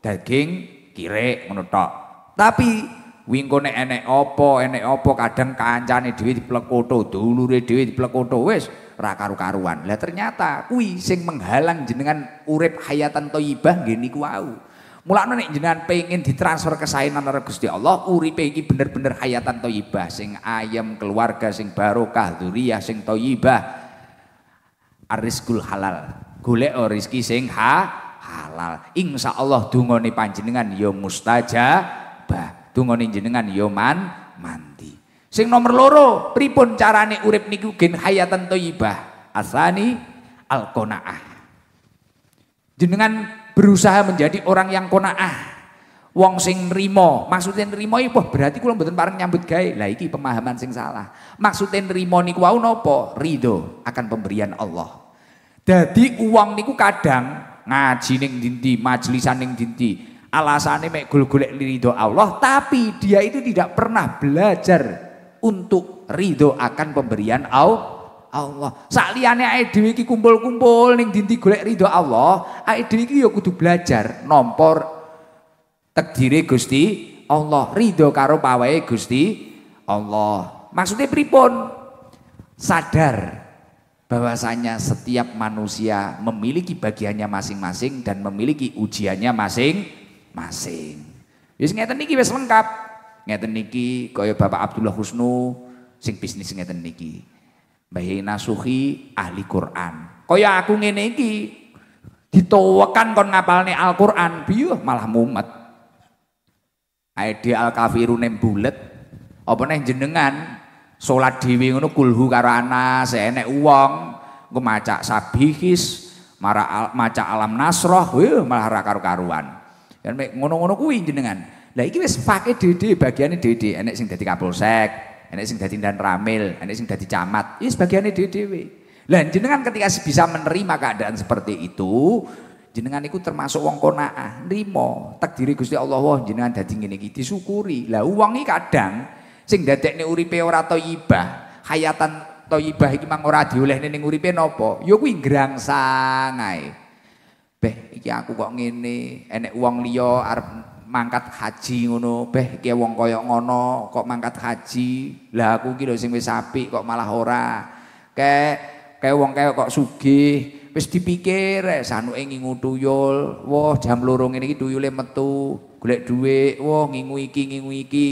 daging kirek ngono tok. Tapi wingko nek enek apa, enek apa kadang kancane dhewe diplekoto, dulure dhewe diplekoto wis ra karu-karuan. Lah ternyata kuwi sing menghalang jenengan urip hayatan thayyibah nggih niku wau. Mulane nek jenengan pengen ditransfer kesaenan karo Gusti Allah, uripe iki bener-bener hayatan thayyibah sing ayem, keluarga sing barokah, dzurriyyah sing thayyibah. Arizkul halal. Golek rezeki sing ha halal. Insya Allah dungane panjenengan ya mustajabah. Dungane jenengan ya man mandi. Sing nomor loro, pripun carane urip niku gen hayatan thayyibah? Asani al-qanaah. Jenengan berusaha menjadi orang yang qanaah. Wong sing nrimo, maksudnya nrimo iki berarti kula mboten pareng nyambut gawe. Lah iki pemahaman sing salah. Maksudnya nrimo niku wau napa? Ridho akan pemberian Allah. Dadi uang niku kadang ngaji ning dinti, majelisan ning dinti. Alasannya mek golek ridho Allah, tapi dia itu tidak pernah belajar untuk ridho akan pemberian Allah. Sakliyane awake dhewe iki kumpul-kumpul ning dinti golek ridho Allah, awake dhewe iki ya kudu belajar nompor takdire Gusti Allah ridho karo pawahe Gusti Allah. Maksudnya pripun? Sadar bahwasanya setiap manusia memiliki bagiannya masing-masing dan memiliki ujiannya masing-masing. Wis ngeten niki wis lengkap ngeten niki kaya Bapak Abdullah Husnu sing bisnis ngeten niki Mbah Nasuhi ahli Quran kaya aku ngene iki ditowekan kon ngapalne Al-Qur'an biyo malah mumet Aide al kafiru nem bulet. Apa neh jenengan salat dhewe ngono kulhu karo anas enek engko maca sabihis mara al, maca alam nasroh wih malah ra karo-karuan. Dan ngono-ngono kuwi jenengan. Lah iki wis pake dede bagiane dede enek sing dadi kapolsek, enek sing dadi dan ramil, enek sing dadi camat. Iki bagiane dhewe. Lah jenengan ketika bisa menerima keadaan seperti itu, jenengan iku termasuk wong konaah nrimo takdiri Gusti Allah wah jenengan dadi ngene iki disyukuri lah uang iki kadang sing dadekne uripe ora thayyibah hayatan thayyibah iki mang ora diolehne ning uripe napa ya kuwi ngrangsang ae beh iki aku kok ngene enek wong liya arep mangkat haji ngono. Beh iki wong kaya ngono kok mangkat haji? Lah aku iki lho sing wis apik kok malah ora? Kayak kayak wong kayak kok sugih? Wis dipikir sanuke ngingu tuyul. Wah jam loro ngene iki tuyule metu golek dhuwit. Wah ngingu iki ngingu iki.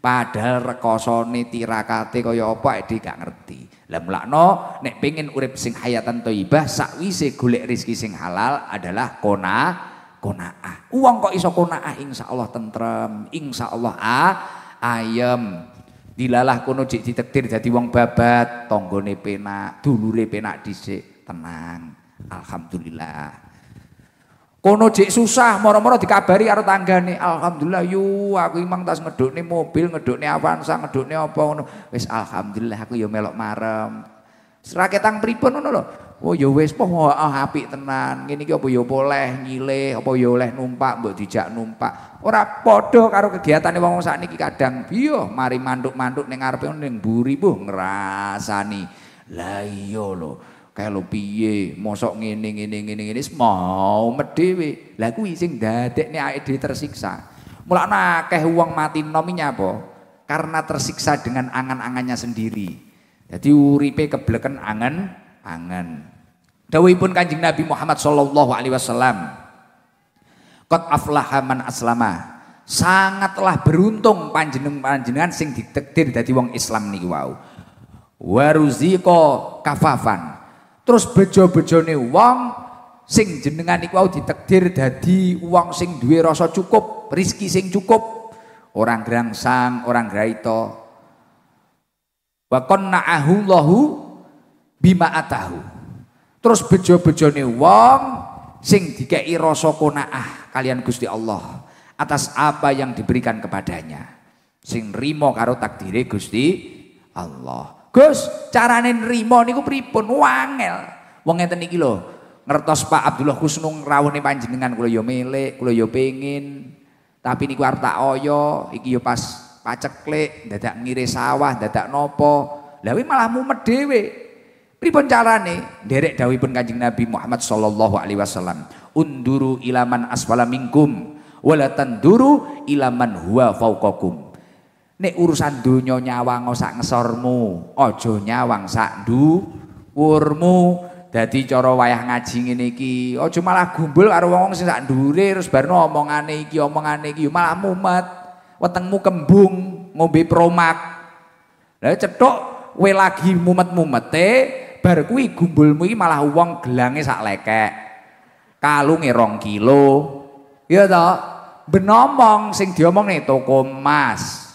Padahal rekosone tirakate kaya apa iki gak ngerti. Lah mulakno nek pengen urip sing hayatan thayyibah sakwise golek rezeki sing halal adalah kona konaah uang kok iso konaah insyaallah tentrem insyaallah ah, ayem dilalah kono jek ditektir dadi wong babat tanggane penak dulure penak dhisik tenang. Alhamdulillah. Kono jek susah, moro-moro dikabari karo tanggane. Alhamdulillah yu aku imang tas ngedukne mobil, ngedukne Avanza, ngedukne apa ngono. Wis alhamdulillah aku ya melok marem. Seraketang pripun ngono lho. Oh ya wis poh oh, apik tenan. Ngene iki apa ya boleh nyilih, apa ya oleh numpak, mbok dijak numpak. Ora padha karo kegiatane wong sakniki kadang iya mari manduk-manduk ning ngarepe ning mburi buh ngrasani. Lah iya lho. Kalau piye, mosok ngene ngene ngene ngene mau medhewe. Lah kuwi sing dadekne awake dhewe tersiksa. Mulane akeh wong mati nominya apa? Karena tersiksa dengan angan-angannya sendiri. Jadi uripe kebleken angan-angan. Dawuhipun Kanjeng Nabi Muhammad sallallahu alaihi wasallam. Qad aflaha man aslama. Sangatlah beruntung panjenengan-panjenengan sing ditakdir dadi wong Islam niki wau. Waruziko kafafan Terus bejo-bejone wong sing jenengan iku wau ditakdir dadi wong sing duwe rasa cukup, rizki sing cukup. Orang grangsang, orang graito. Wa qanna'ahu Allahu bima atahu. Terus bejo-bejone wong sing dikei rasa konaah kalian Gusti Allah atas apa yang diberikan kepadanya. Sing rimo karo takdire Gusti Allah. Gus, carane nrimo niku pripun? Wangel. Wong ngeten iki lho. Ngertos Pak Abdullah Husnung rawuhne panjenengan kula ya milik, kula ya pengin. Tapi niku arep tak oyo, iki ya pas paceklik, dadak ngire sawah, dadak nopo. Lah malah mumet dhewe. Pripun carane? Derek dawuhipun Kanjeng Nabi Muhammad sallallahu alaihi wasallam. Unduru ilaman asfala minkum wala tanduru ilaman huwa fauqakum. Nek urusan donya nyawang sak ngesormu, aja nyawang sak dhuwurmu. Dadi cara wayah ngaji ngene iki, aja malah gumbul karo wong sing sak ndure terus barno omongane iki omongane iki malah mumet. Wetengmu kembung, ngombe promak. Lah cethuk kowe lagi mumet-mumete, bar kuwi gumbulmu iki malah wong gelange sak lekek. kalunge rong kilo. Ya toh, benomong sing diomongne toko emas.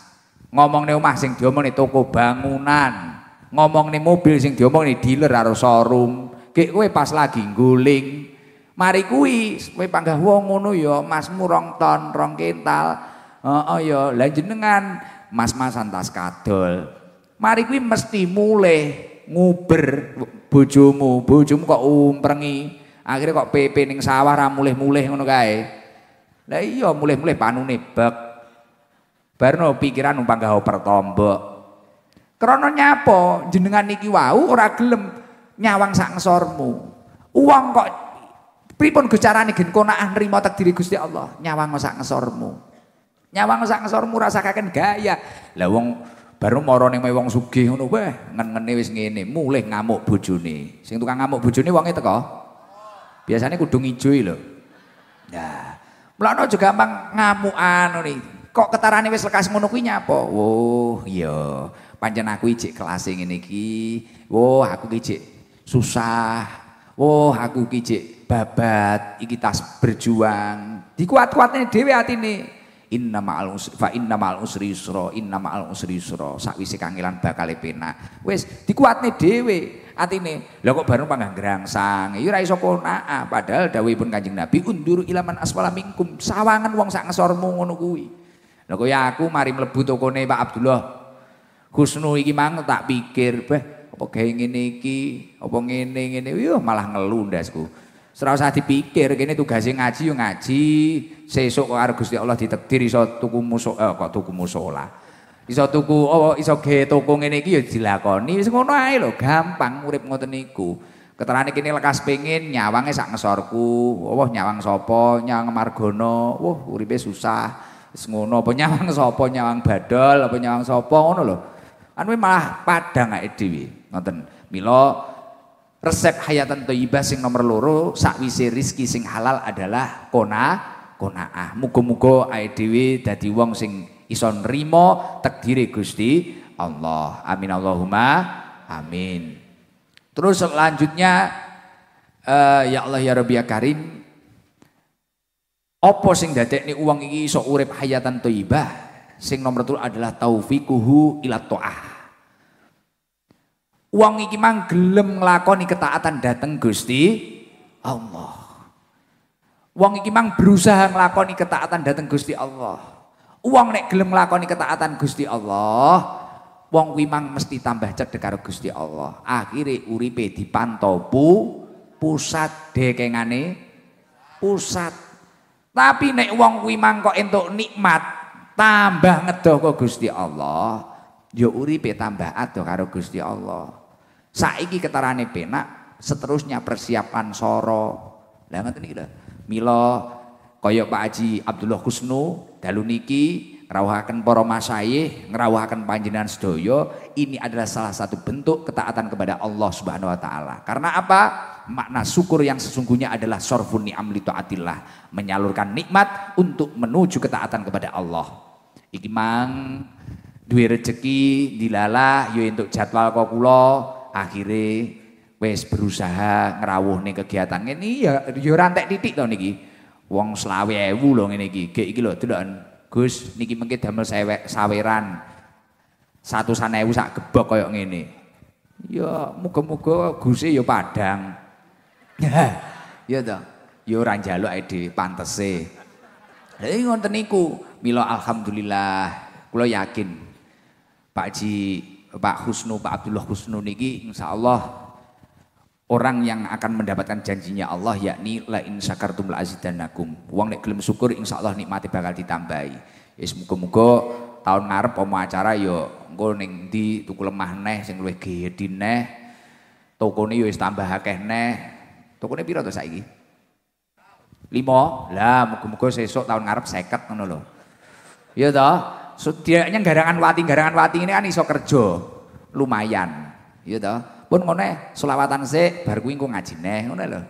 Ngomongne omah sing diomongne toko bangunan. Ngomongne mobil sing diomongne dealer karo showroom. Gek kowe pas lagi guling. Mari kuwi kowe panggah wong ngono ya, masmu rong ton, rong kental. Heeh ya, lah jenengan mas-masan tas kadol. Mari kuwi mesti mulih nguber bojomu, bojomu kok umprengi. Akhirnya kok PP ning sawah ra mulih-mulih ngono kae. Lah iya mulih-mulih panune bek. Barno pikiran numpang gawe pertombok. Krana nyapa jenengan iki wau ora gelem nyawang sak ngesormu. Uang kok pripun go carane gen konaah nrimo takdir Gusti Allah, nyawang sak ngesormu. Nyawang sak ngesormu rasakaken gaya. Lah wong baru mara ning wong sugih ngono weh ngen-ngene wis ngene, mulih ngamuk bojone. Sing tukang ngamuk bojone wonge teko. Biasanya kudu ngijoi lho. Ya. Mlana juga gampang ngamukan nih. Kok ketarane wis lekas ngono kuwi nyapa? Oh, iya. Pancen aku ijik kelas ngene iki. Oh, aku ijik susah. Oh, aku ijik babat, iki tas berjuang. Dikuat-kuatne dhewe atine. Inna ma'al usri fa inna ma'al usri yusra, inna ma'al usri yusra. Sakwise kangelan bakal penak. Wis dikuatne dhewe atine. Lah kok baru panggang grangsang. Ya ora iso konaa, padahal dawuhipun Kanjeng Nabi undur ilaman aswala minkum. Sawangan wong sak ngesormu ngono kuwi. Lah kaya aku mari mlebu tokone Pak Abdullah. Husnu iki mang tak pikir, beh apa gawe ngene iki, apa ngene ngene, yo malah ngelu ndasku. Ora usah dipikir, kene tugase ngaji yo ngaji. Sesuk kok karo Gusti Allah ditakdir iso tuku muso eh, kok tuku musola. Iso tuku oh, iso ge toko ngene iki ya dilakoni. Wis ngono ae lho, gampang urip ngoten niku. Keterane kene lekas pengin nyawange sak ngesorku. Wah, nyawang sapa? Nyawang Margono. Wah, uripe susah. Wis ngono apa nyawang sapa? Nyawang Badol apa nyawang sapa ngono lho. Anu malah padang ae dhewe. Ngoten. Mila resep hayatan thayyibah sing nomor loro sakwise rizki sing halal adalah kona konaah. Muga-muga ae dhewe dadi wong sing iso nrimo takdire Gusti Allah. Amin Allahumma amin. Terus selanjutnya uh, ya Allah ya Rabbi ya Karim apa sing dadekne uang iki iso urip hayatan thayyibah? Sing nomor telu adalah taufiquhu ila ta'ah. Uang iki mang gelem nglakoni ketaatan dateng Gusti Allah. Uang iki mang berusaha nglakoni ketaatan dateng Gusti Allah. Uang nek gelem nglakoni ketaatan Gusti Allah, wong kuwi mang mesti tambah cedhek karo Gusti Allah. Akhire uripe dipantau pu pusat dekengane pusat. Tapi nek wong kuwi mang kok entuk nikmat, tambah ngedoh kok Gusti Allah, ya uripe tambah adoh karo Gusti Allah. Saiki ketarane penak, seterusnya persiapan soro. Lah ngoten iki lho. Mila kaya Pak Haji Abdullah Kusnu dalu niki ngrawuhaken para masyayikh, ngrawuhaken panjenengan sedaya, ini adalah salah satu bentuk ketaatan kepada Allah Subhanahu wa taala. Karena apa? Makna syukur yang sesungguhnya adalah sorfun ni'am li taatillah, menyalurkan nikmat untuk menuju ketaatan kepada Allah. Iki mang duwe rezeki dilalah yo untuk jadwal kok akhire wis berusaha ngrawuhne kegiatan ini ya yo rantek titik to niki. Wong selawe ewu lho ngene iki. Gek iki lho deloken. Gus niki mengke damel saweran. Satu sanewu sak gebok koyo ngene. Ya muga-muga Guse ya padang. <laughs> ya to. Ya ora njaluk ae dhewe pantese. Lah ngoten niku. Mila alhamdulillah kula yakin Pak Ji Pak Husnu, Pak Abdullah Husnu niki insyaallah orang yang akan mendapatkan janjinya Allah yakni la in syakartum la azidannakum. Wong nek gelem syukur insyaallah nikmati bakal ditambahi. Wis muga-muga tahun ngarep pomo acara yo engko ning ndi tuku lemah neh sing luwih gedhi neh. Tokone yo wis tambah akeh neh. Tokone piro to saiki? 5. Lah muga-muga sesuk tahun ngarep 50 ngono lho. Iya toh? Sediaknya garangan wati, garangan wati ini kan iso kerja. Lumayan. Iya toh? pun ngono selawatan sik bar kuwi engko ngaji neh ngono lho.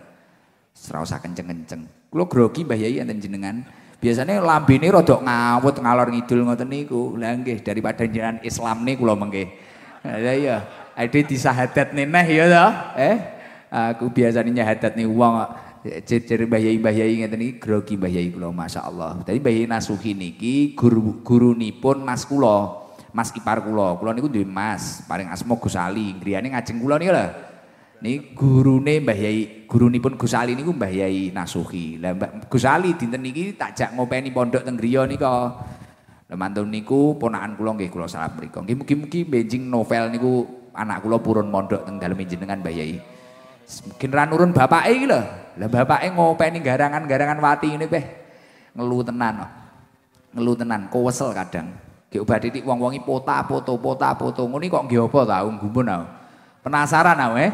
Ora usah kenceng-kenceng. Kula grogi Mbah Yai enten jenengan. Biasanya lambene rada ngawut ngalor ngidul ngoten niku. Nggih daripada jenengan Islam nih kula mengke. Lah iya, ade disahadat neh ya to. Eh, aku biasanya nyahadat nih wong Jejer Mbah Yai Mbah Yai ngeten iki grogi Mbah Yai kula masyaallah. Dadi Mbah Yai Nasuhi niki guru gurunipun Mas kula. Mas ipar kula. Kula niku duwe Mas, paring asma Gus Ali. Griyane ngajeng kula niku lho. Ini gurune Mbah Yai, gurunipun Gus Ali niku Mbah Yai Nasuhi. Lah Mbah Gus Ali dinten niki tak jak ngopeni pondok teng griya nika. Lah mantun niku ponakan kula nggih kula salam mriku. Nggih mugi-mugi benjing novel niku anak kula purun mondok teng dalem jenengan Mbah Yai. Mungkin ra nurun bapake iki lho. Lah bapake ngopeni garangan-garangan wati ngene peh. Ngelu tenan kok. Ngelu tenan, kowesel kadang. Ge obat titik wong-wongi pota foto pota foto ngene kok nggih apa ta. Penasaran aku eh.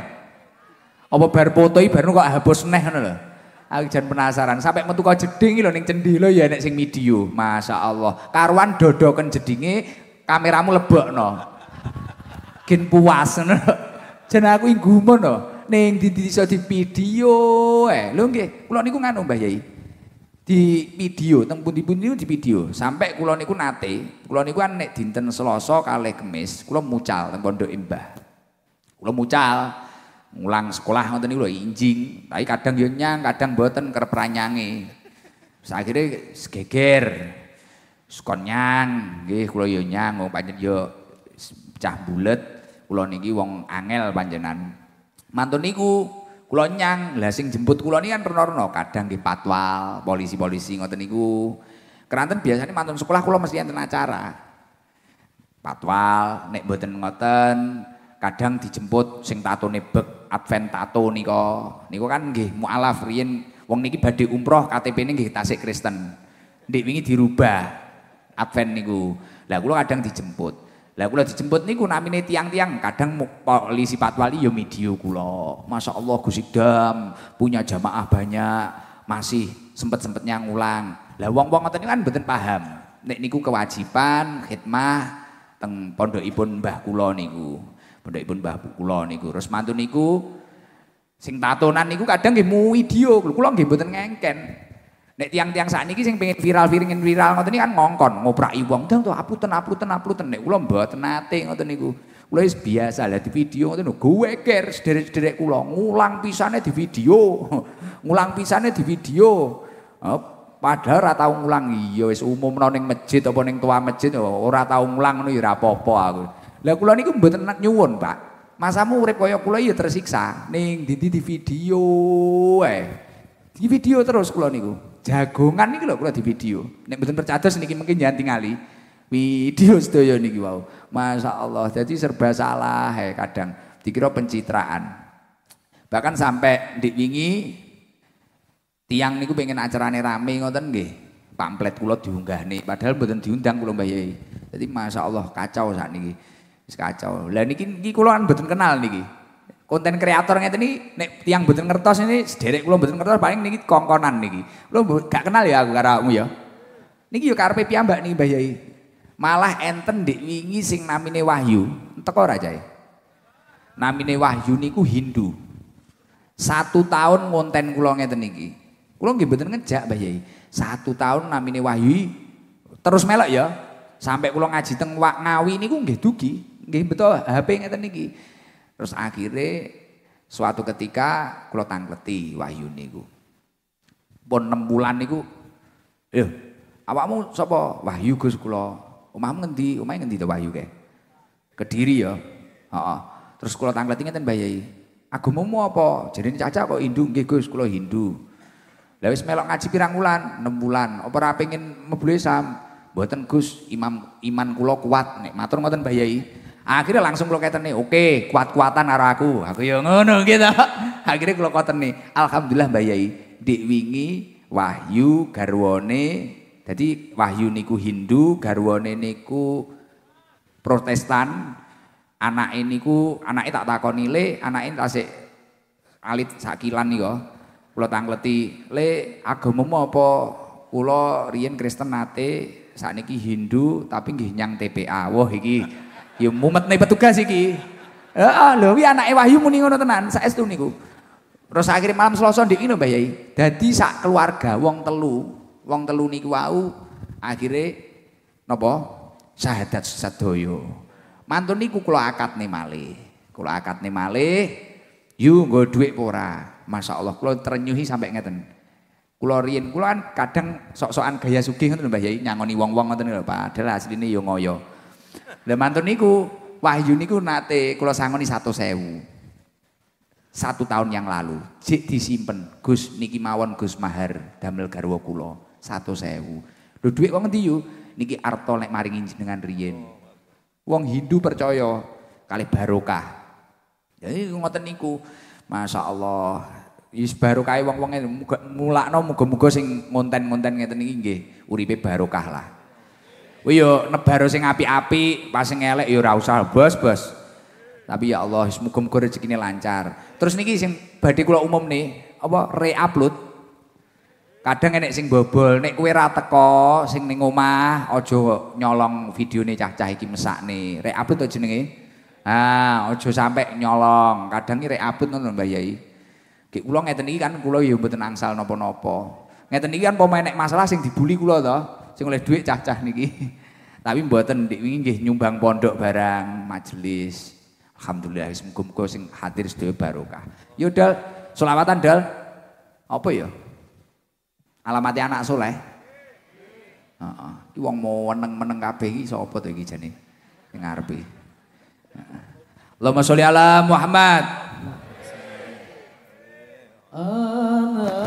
Apa bar foto iki bar kok hapus neh lho. Aku penasaran sampai metu kok jeding lho ning cendhilo ya nek sing video. Masya Allah. Karuan dodoken jedinge kameramu lebokno. Gen puas ngono. Jan aku gumun lho. Ning di iso di video eh lho nggih. Kula niku nganu Mbah Yai? Di video teng pundi-pundi di video sampai kula niku nate. Kula niku kan nek dinten Selasa kalih Kamis kula mucal teng pondok Mbah kula mucal ngulang sekolah ngoten niku lho injing. Tapi kadang yo nyang kadang mboten kerep ranyange akhirnya segeger. Sekon nyang nggih kula yo nyang pancen yo cah bulet. Kula niki wong angel panjenengan Mantun niku kula nyang, lah sing jemput kula niki kan reno-reno, kadang di patwal, polisi-polisi ngoten niku. Keranten biasanya mantun sekolah kula mesti enten acara. Patwal, nek mboten ngoten, kadang dijemput sing tatone bek Advent tato nika. Niku kan nggih mualaf riyen wong niki badhe umroh KTP-ne nggih tasik Kristen. Ndik wingi dirubah Advent niku. Lah kula kadang dijemput. Lah kula dijemput niku namine tiang-tiang kadang polisi patwali ya video kula. Masya Allah Gus Idam punya jamaah banyak, masih sempet-sempetnya ngulang. Lah wong-wong ngoten kan mboten paham. Nek niku kewajiban khidmah teng pondokipun Mbah kula niku. Pondokipun Mbah kula niku. Terus mantu niku sing tatonan niku kadang nggih mu video, kula nggih mboten ngengken. Nek tiang-tiang saat ini sing pengen viral viral viral ngoten kan ngongkon ngoprak wong dong tuh apunten apunten apunten nek kula mboten nate ngoten niku. Kula wis biasa lah di video ngoten gue ker sederek-sederek kula ngulang pisane di video. <laughs> ngulang pisane di video. Padahal ora tau ngulang iya wis umum ning masjid apa ning tua masjid ora tau ngulang ngono ya ora apa-apa aku. Lah kula niku mboten nyuwun, Pak. Masamu urip kaya kula ya tersiksa ning di, di video eh. Di video terus kula niku. Jagongan niki lho kula di video. Nek mboten percados niki mungkin jangan tingali. Video sedaya niki wau. Masya Allah. Jadi serba salah he kadang dikira pencitraan. Bahkan sampai di wingi tiang niku pengen acarane rame ngoten nggih. Pamflet diunggah nih, padahal mboten diundang kula Mbah Yai. Jadi Masya Allah kacau saat niki. Wis kacau. Lah niki niki kula kan mboten kenal niki. Konten kreator ngeten iki nek tiyang mboten ngertos ini sederek kula mboten ngertos paling niki kongkonan niki. Kula gak kenal ya aku awakmu ya. Niki yo karepe piyambak niki Mbah Yai. Malah enten ndek wingi sing namine Wahyu. Teko ora jae. Namine Wahyu niku Hindu. Satu tahun konten kula ngeten iki. Kula nggih mboten ngejak Mbah Yai. Satu tahun namine Wahyu terus melok ya. Sampai kula ngaji teng Ngawi niku nggih dugi. Nggih betul HP ngeten niki. Terus akhirnya suatu ketika kula tangkleti wahyu niku. Pun 6 bulan niku yo awakmu sapa? Wahyu Gus kula. Omahmu ngendi? Omahe ngendi to Wahyu kae? Kediri ya. Heeh. Terus kula tangkleti ngeten Mbah Yai. Agamamu apa? Jadi caca kok Hindu nggih Gus, kula Hindu. Lah wis melok ngaji pirang bulan? 6 bulan. Apa ora pengin mlebu Islam? Mboten Gus, imam iman kula kuat nek matur ngoten Mbah. Akhirnya langsung kula keteni, oke, kuat-kuatan karo aku. Aku ya ngono gitu. Akhirnya kula keteni, alhamdulillah Mbak Yai, dik wingi Wahyu garwane jadi Wahyu niku Hindu, garwane niku Protestan. Anak ini ku, anak tak takoni le, anak ini tasik alit sakilan nih kok. Kula tangleti, le agamamu apa? Kula riyen Kristen nate, Hindu tapi nggih nyang TPA. Wah iki Ya mumet nih petugas iki. Heeh, lho kuwi anake Wahyu muni ngono tenan, saestu niku. Terus akhirnya malam Selasa ndek ini Mbah Yai. Dadi sak keluarga wong telu, wong telu niku wau akhirnya napa? Syahadat sadaya. Mantun niku kula akad nih malih. Kula nih malih. Yu nggo dhuwit ora? Masya Allah, kula terenyuhi sampai ngeten. Kula riyen kula kan kadang sok-sokan gaya sugih ngoten Mbah Yai nyangoni wong-wong ngoten lho, padahal asline yo ngoyo. Lah mantun niku Wahyu niku nate kula sangoni 100.000. Satu tahun yang lalu, jik disimpen Gus niki mawon Gus Mahar damel garwa kula 100.000. Lho dhuwit wong endi yo? Niki arto nek maringi jenengan riyen. Wong Hindu percaya kali barokah. Jadi ngoten niku. Masya Allah. Wis barokah wong-wong mulakno muga-muga sing ngonten-ngonten ngeten iki nggih uripe barokah lah. Kuwi yo nebaro sing apik-apik, pas sing elek yo ora usah, Bos, Bos. Tapi ya Allah, muga-muga rezekine lancar. Terus niki sing badhe kula umumne, apa re-upload. Kadang enek sing bobol, nek kowe ra teko sing ning omah, aja nyolong videone cah-cah iki mesakne. Re-upload to jenenge. Ah, aja sampe nyolong. Kadang iki re-upload ngono Mbah Yai. Ki kula ngeten iki kan kula ya mboten angsal napa-napa. Ngeten iki kan nek masalah sing dibuli kula to. Sing oleh duit cah-cah niki. <laughs> Tapi mboten ndik wingi nggih nyumbang pondok barang majelis. Alhamdulillah muga-muga sing hadir sedaya barokah. Yo dal selawatan dal. Apa ya? Alamatnya anak soleh. Heeh. Iki wong mau meneng-meneng kabeh iki sapa to iki jane? Sing ngarepe. Allahumma sholli ala Muhammad. Ana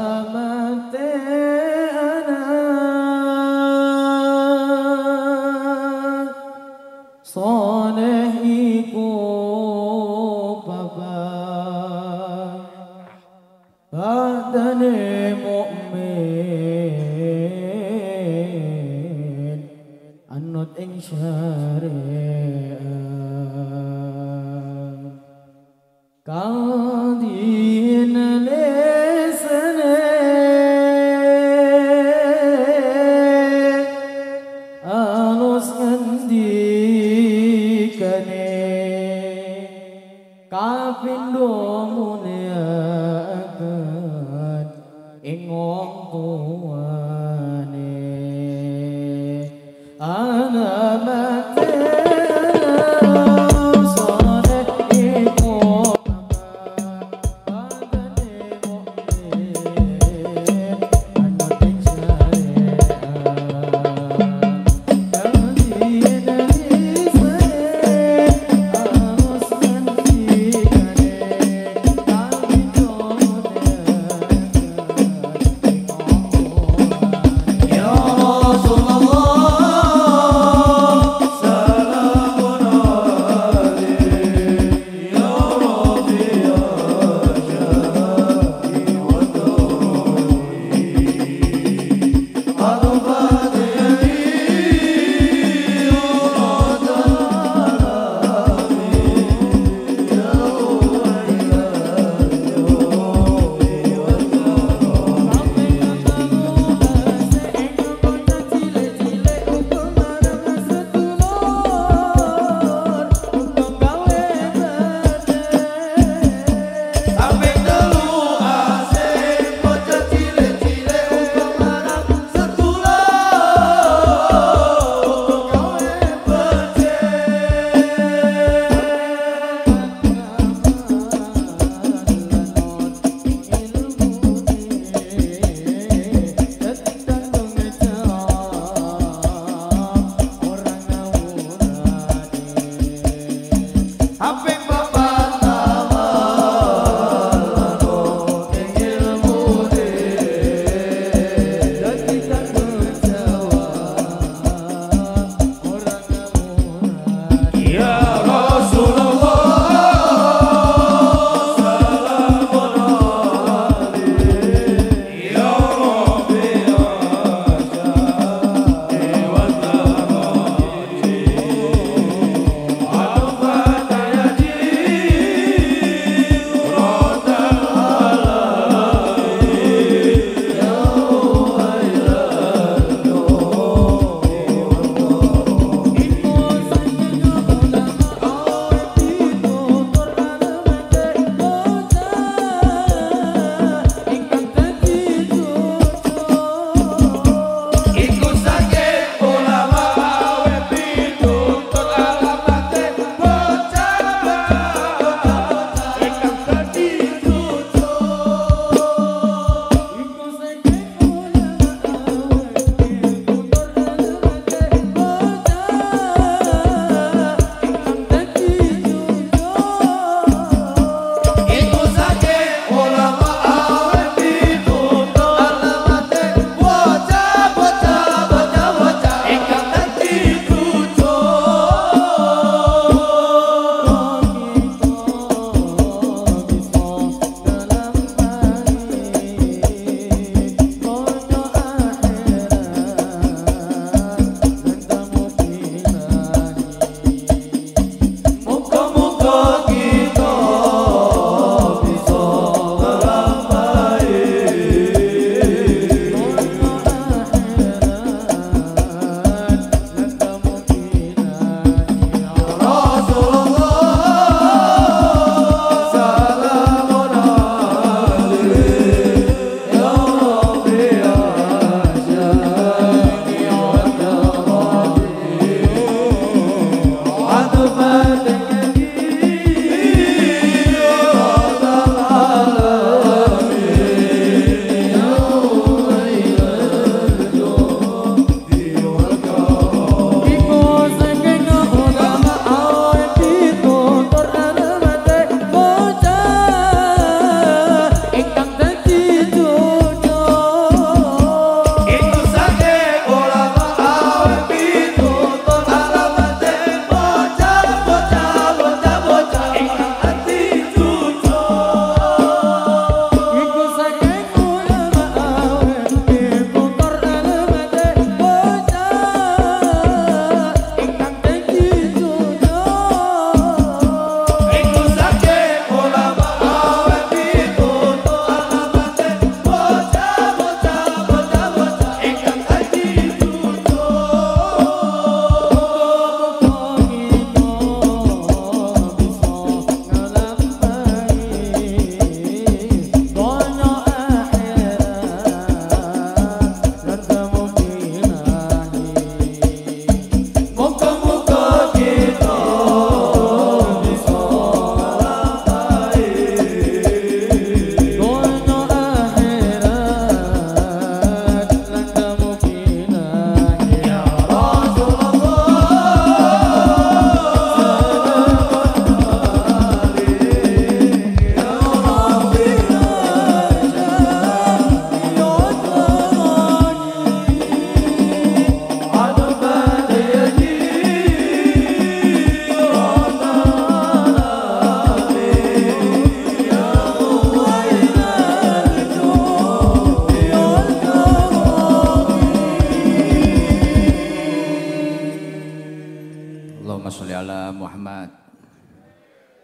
sholli ala Muhammad.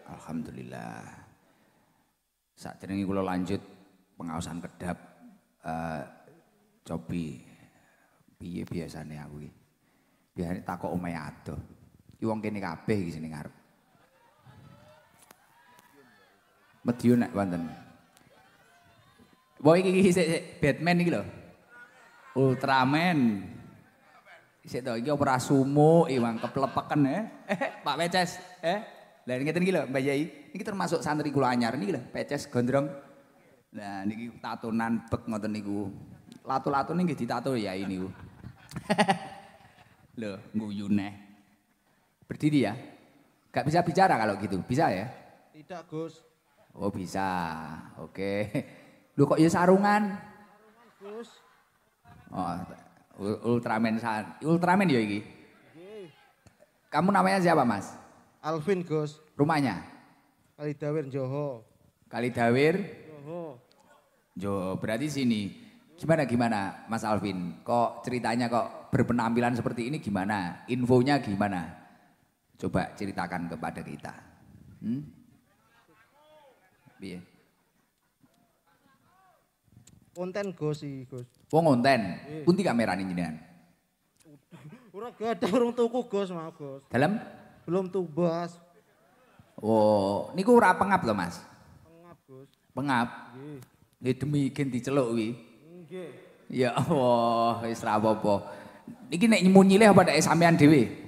Alhamdulillah. Saat ini kula lanjut pengawasan kedap uh, cobi piye biasane aku iki. Biasane takok omahe adoh. Ki wong kene kabeh iki sini ngarep. Medyo nek wonten. Wah iki iki Batman iki lho. Ultraman. Sik to iki ora sumu iwang keplepeken eh. eh Pak Peces eh. Lah ngeten iki lho Mbak Yai. Iki termasuk santri kula anyar niki lho Peces gondrong. Nah niki tatonan bek ngoten niku. Latu-latune nggih ditato ya ini niku. <laughs> Loh, nguyu neh. Berdiri ya. Gak bisa bicara kalau gitu. Bisa ya? Tidak, Gus. Oh, bisa. Oke. <laughs> Lu kok ya sarungan? Gus. Oh, Ultraman san. Ultraman ya iki. Kamu namanya siapa, Mas? Alvin, Gus. Rumahnya? Kalidawir Joho. Kalidawir Joho. Jo, berarti sini. Gimana gimana Mas Alvin? Kok ceritanya kok berpenampilan seperti ini gimana? Infonya gimana? Coba ceritakan kepada kita. Hmm? Piye? Konten Gus iki, Gus. Wong konten. Pundi kamerane jenengan? <laughs> Ora gadah urung tuku, Gus, mau, Gus. Dalam? Belum tubas. Oh, niku ora pengap to, Mas? Pengap, Gus. Pengap. Nggih. Nggih demi gen diceluk kuwi. Nggih. Ya Allah, wis ra apa-apa. Niki nek nyembunyi apa nek sampean dhewe?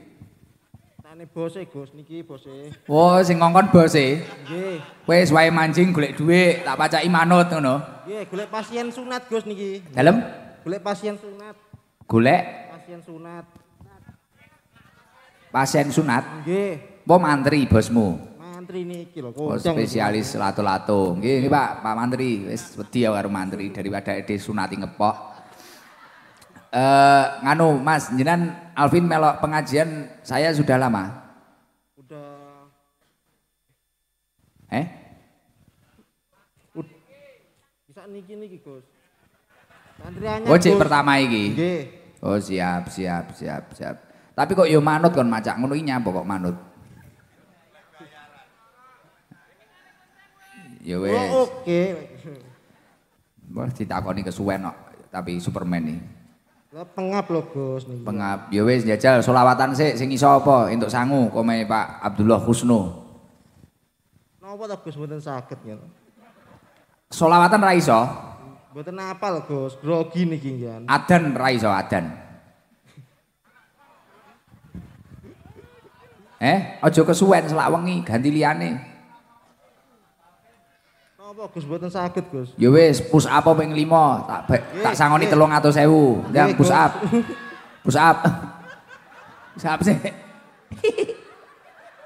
Tane bose, Gus, niki bose. Oh, sing ngongkon bose. Nggih. Wis wae mancing golek dhuwit, tak pacaki manut ngono. Nggih, golek pasien sunat, Gus niki. Dalem Golek pasien sunat. golek Pasien sunat. pasien sunat. Nggih. Apa mantri bosmu? Mantri niki lho, Oh, kondang. spesialis lato-lato. Nggih, ini Pak, Pak Mantri, wis wedi ya karo mantri daripada ide sunati ngepok. Eh, nganu Mas, jenengan Alvin melok pengajian saya sudah lama. Udah Eh? ud- bisa niki niki, Gus. Santriannya, Oh, Gus. pertama iki. Nggih. Oh, siap, siap, siap, siap. Tapi kok yo manut kon macak ngono iki nyapa kok manut. Ya wis. Oh, oke. Wah, ditakoni kesuwen kok, tapi Superman nih. Pengap lho, Gus. Pengap, ya wis njajal solawatan sik sing iso apa entuk sangu kome Pak Abdullah Husnu. Napa ta Gus mboten saged ya. Solawatan ra iso, Mboten apal Gus, grogi niki ngan. adan ra iso adan. Eh, aja kesuwen selak wengi, ganti liyane. Napa Gus mboten saged Gus? Ya wis, push up ping 5, tak tak sangoni nggih. 300.000. Ndang Nggih, push up. <laughs> Push up. Push up sih.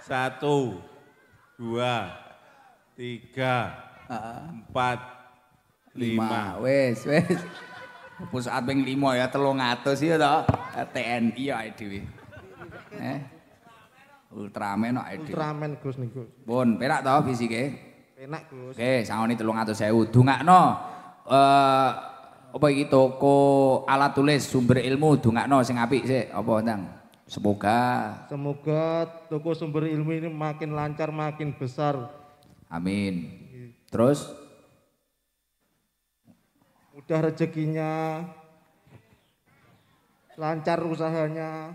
Satu, dua, tiga, empat, lima. Wis, wis. Push up ping 5 ya 300 ya to. TNI ya dhewe. Eh. Ultraman kok dhewe. Ultraman Gus niku. Pun perak to fisike. Enak Gus. Oke, sangoni 300.000. Dungakno eh apa iki toko alat tulis sumber ilmu dungakno sing apik sik apa ndang. Semoga Semoga toko sumber ilmu ini makin lancar, makin besar. amin. Terus Mudah rezekinya. Lancar usahanya.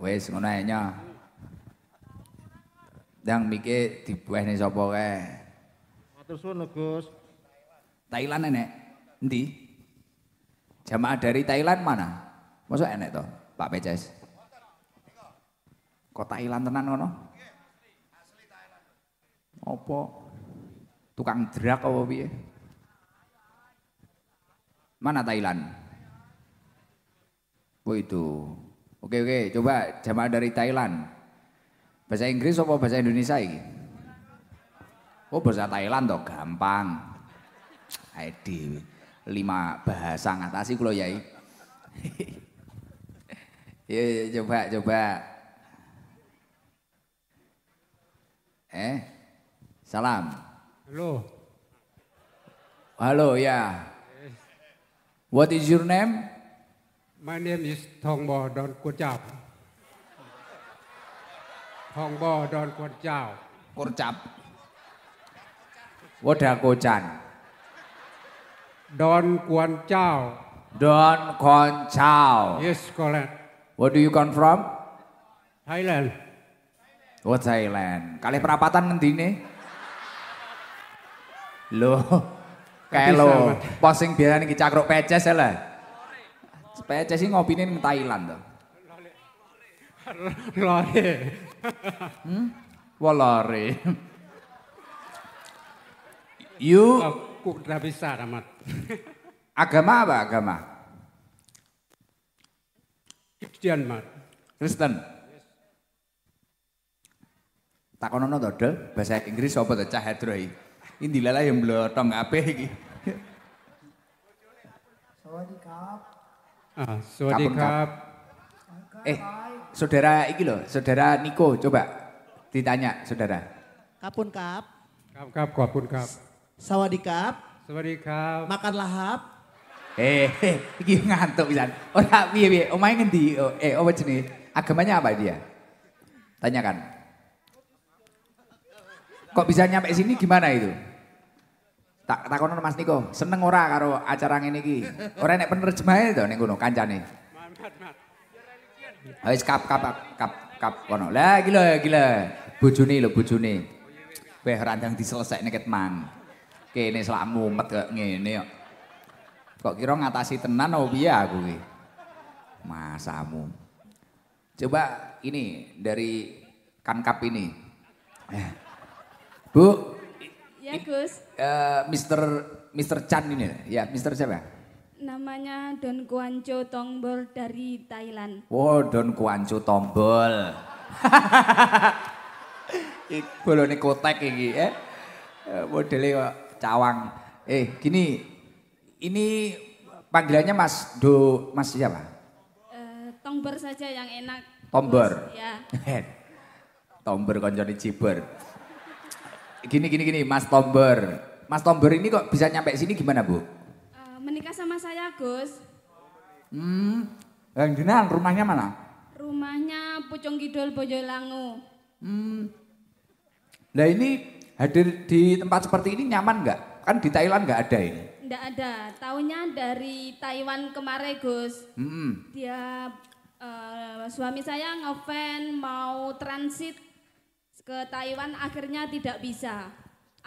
wis ngono ae nya. Ndang mike dibuehne sapa kae? Matur suwun Gus. Thailand enek. Endi? Jamaah dari Thailand mana? Masa enek to, Pak Peces? Kok Thailand tenan ngono? Apa? Tukang drak apa piye? Mana Thailand? Oh itu. Oke oke, coba jamaah dari Thailand. Bahasa Inggris apa bahasa Indonesia iki? Oh bahasa Thailand toh gampang. Dhewe. Lima bahasa ngatasi kula yai. <laughs> ya, ya, coba coba. Eh. Salam. Halo, Halo ya. What is your name? my name is Thongbo Don Kuchap. Hong Bo Don Kuan Chow. Kurcap. Wadah kocan. Don Kuan Chow. Don Koncao. Yes, correct. Where do you come from? Thailand. Oh Thailand. Kali perapatan ngendine? Loh, kayak lo posing biasa nih cakruk peces ya lah. Peces sih ngopinin Thailand tuh. Lore. Walare. You Aku udah bisa amat. <laughs> agama apa agama? Christian mat. Kristen. Takonono to, Dol, bahasa Inggris apa to cah hedro iki? Ini dilala yang blotong kabeh iki. Ah, Sawadi Kapun, Kap. Kap. Eh, saudara iki loh, saudara Niko coba ditanya saudara. Kapun kap, Kap Kap Kapun Kap. sawadikap, Sawadi Kap. makan lahap, Eh, eh, iki ngantuk pisan. Ora piye piye, omahe ngendi? Oh, Eh, apa jenenge? Agamanya apa dia? Tanyakan. Kok bisa nyampe sini gimana itu? Tak takono Mas Niko, seneng ora karo acara ngene iki? Ora nek penerjemahe to ning kono kancane. Wis kap kap kap kap kono. Lah gila gila. Bojone lho bojone. Weh randang diselesekne ket mang. Kene selak mumet kok ngene kok. Kok kira ngatasi tenan oh piye aku ki? Masamu. Coba ini dari kankap ini. Bu, Ya Gus, eh, Mr. Mr. Chan ini ya, Mr. siapa? Namanya Don Kuanco Tongbor dari Thailand. Wow, Don Kuancu tombol. <laughs> Iki bolone kotek iki eh. Eh, Modele kok cawang. Eh, gini. Ini panggilannya Mas Do Mas siapa? Eh, Tongbor saja yang enak. Tombor. Gus. Ya, Tombor koncone Ciber. Gini gini gini, Mas Tombor. Mas Tombor ini kok bisa nyampe sini gimana, Bu? Menikah sama saya Gus. Hmm, yang dinan rumahnya mana? Rumahnya Pucung Kidul Bojolangu. Hmm. Nah ini hadir di tempat seperti ini nyaman nggak? Kan di Thailand nggak ada ini. Nggak ada, taunya dari Taiwan kemarin Gus. Hmm. Dia eh, suami saya ngefan mau transit ke Taiwan akhirnya tidak bisa.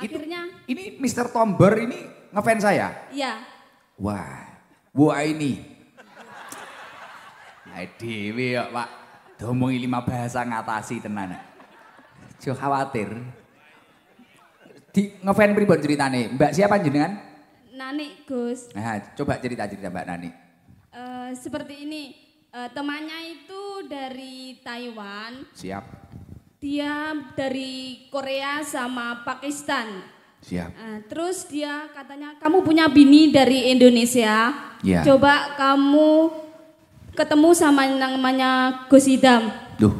Itu- Akhirnya Ini Mr. Tombor ini ngefans saya. ya Wah, wah ini. Nah, dewe ya Pak. Domongi lima bahasa ngatasi tenan. Jangan khawatir. Di ngefans pribon ceritane. Mbak siapa jenengan? Nani Gus. Nah, coba cerita-cerita Mbak Nani. Eh, seperti ini, eh, temannya itu dari Taiwan, Siap, dia dari Korea sama Pakistan. Siap. Eh, terus dia katanya, kamu punya bini dari Indonesia, Iya. coba kamu ketemu sama yang namanya Gus Idam. Duh,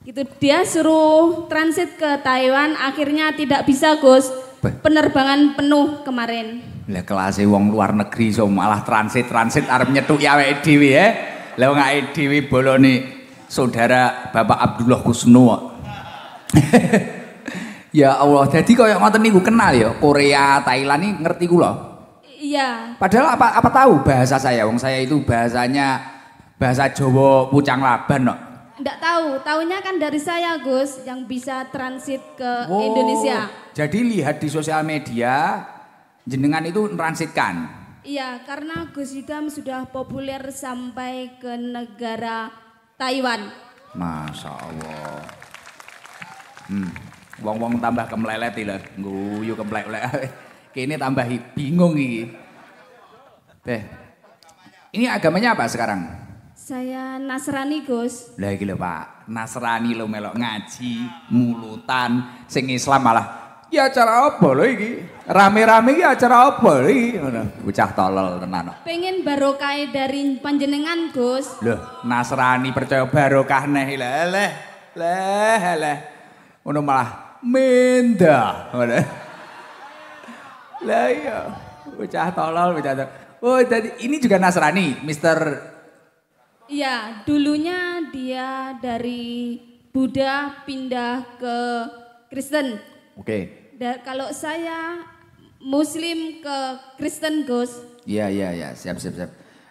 Gitu dia suruh transit ke Taiwan, akhirnya tidak bisa Gus. Penerbangan penuh kemarin. lah kelasnya wong luar negeri so malah transit-transit arep nyethuk ya awake dhewe ya. Lah wong awake dhewe bolone saudara Bapak Abdullah Kusno. <laughs> ya Allah, jadi kaya ngoten niku kenal ya Korea, Thailand ini ngerti kula. Iya, Padahal apa apa tahu bahasa saya, wong saya itu bahasanya bahasa Jawa pucang laban kok. Enggak tahu, taunya kan dari saya Gus yang bisa transit ke Oh, Indonesia. Jadi lihat di sosial media jenengan itu transitkan. Iya, karena Gus Idam sudah populer sampai ke negara Taiwan. Masya Allah. Hmm. Wong-wong tambah kemlelet lho, guyu kemlek-lek. <laughs> Kene tambah bingung iki. Teh. Ini agamanya apa sekarang? Saya Nasrani Gus. Lah iki lho Pak, Nasrani lo melok ngaji, mulutan, sing Islam malah ya acara apa lho iki? Rame-rame iki acara apa lho iki? Ngono. Bocah tolol tenan. Pengen barokah dari panjenengan Gus. Loh, Nasrani percaya barokah neh leh leh leh leh. Ngono malah menda. Ngono. Lah iya, bocah tolol bocah tolol. Oh, jadi ini juga Nasrani, Mister Iya, dulunya dia dari Buddha pindah ke Kristen. Oke. Da- kalau saya Muslim ke Kristen Gus. Iya iya iya, siap siap siap.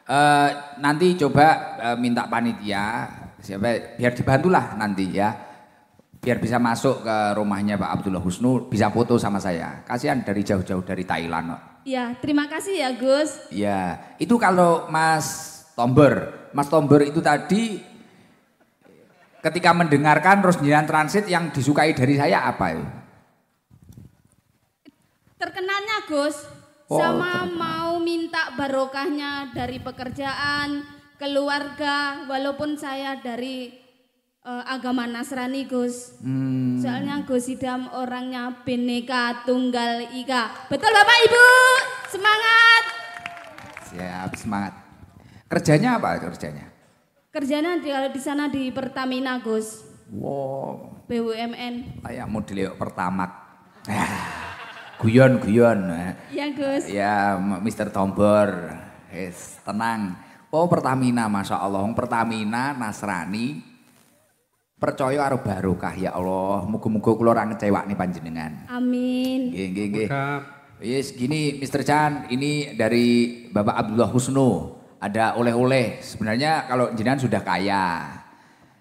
Eh, nanti coba eh, minta panitia siapa biar dibantulah nanti ya. Biar bisa masuk ke rumahnya Pak Abdullah Husnu, bisa foto sama saya. Kasihan dari jauh-jauh dari Thailand. Ya, terima kasih ya Gus. Ya, itu kalau Mas Tomber, Mas Tomber itu tadi ketika mendengarkan jalan transit yang disukai dari saya apa itu? Terkenalnya Gus, Oh, sama terkenal. mau minta barokahnya dari pekerjaan, keluarga, walaupun saya dari eh, agama Nasrani Gus. Hmm, Soalnya Gus Idam orangnya bineka tunggal ika. Betul Bapak Ibu? Semangat! siap semangat. Kerjanya apa kerjanya? Kerjanya di, di sana di Pertamina Gus, Wow, BUMN. kayak model pertamak. <laughs> guyon guyon. eh. Ya Gus. Ya, Mr. Tombor. Yes, tenang. Oh, Pertamina, Masya Allah. Pertamina, Nasrani. Percaya karo barokah ya Allah. Muga-muga kula ora ngecewakne panjenengan. Amin. Nggih, nggih, nggih. Yes, gini Mr. Chan, ini dari Bapak Abdullah Husnu. Ada oleh-oleh. Sebenarnya kalau jenengan sudah kaya.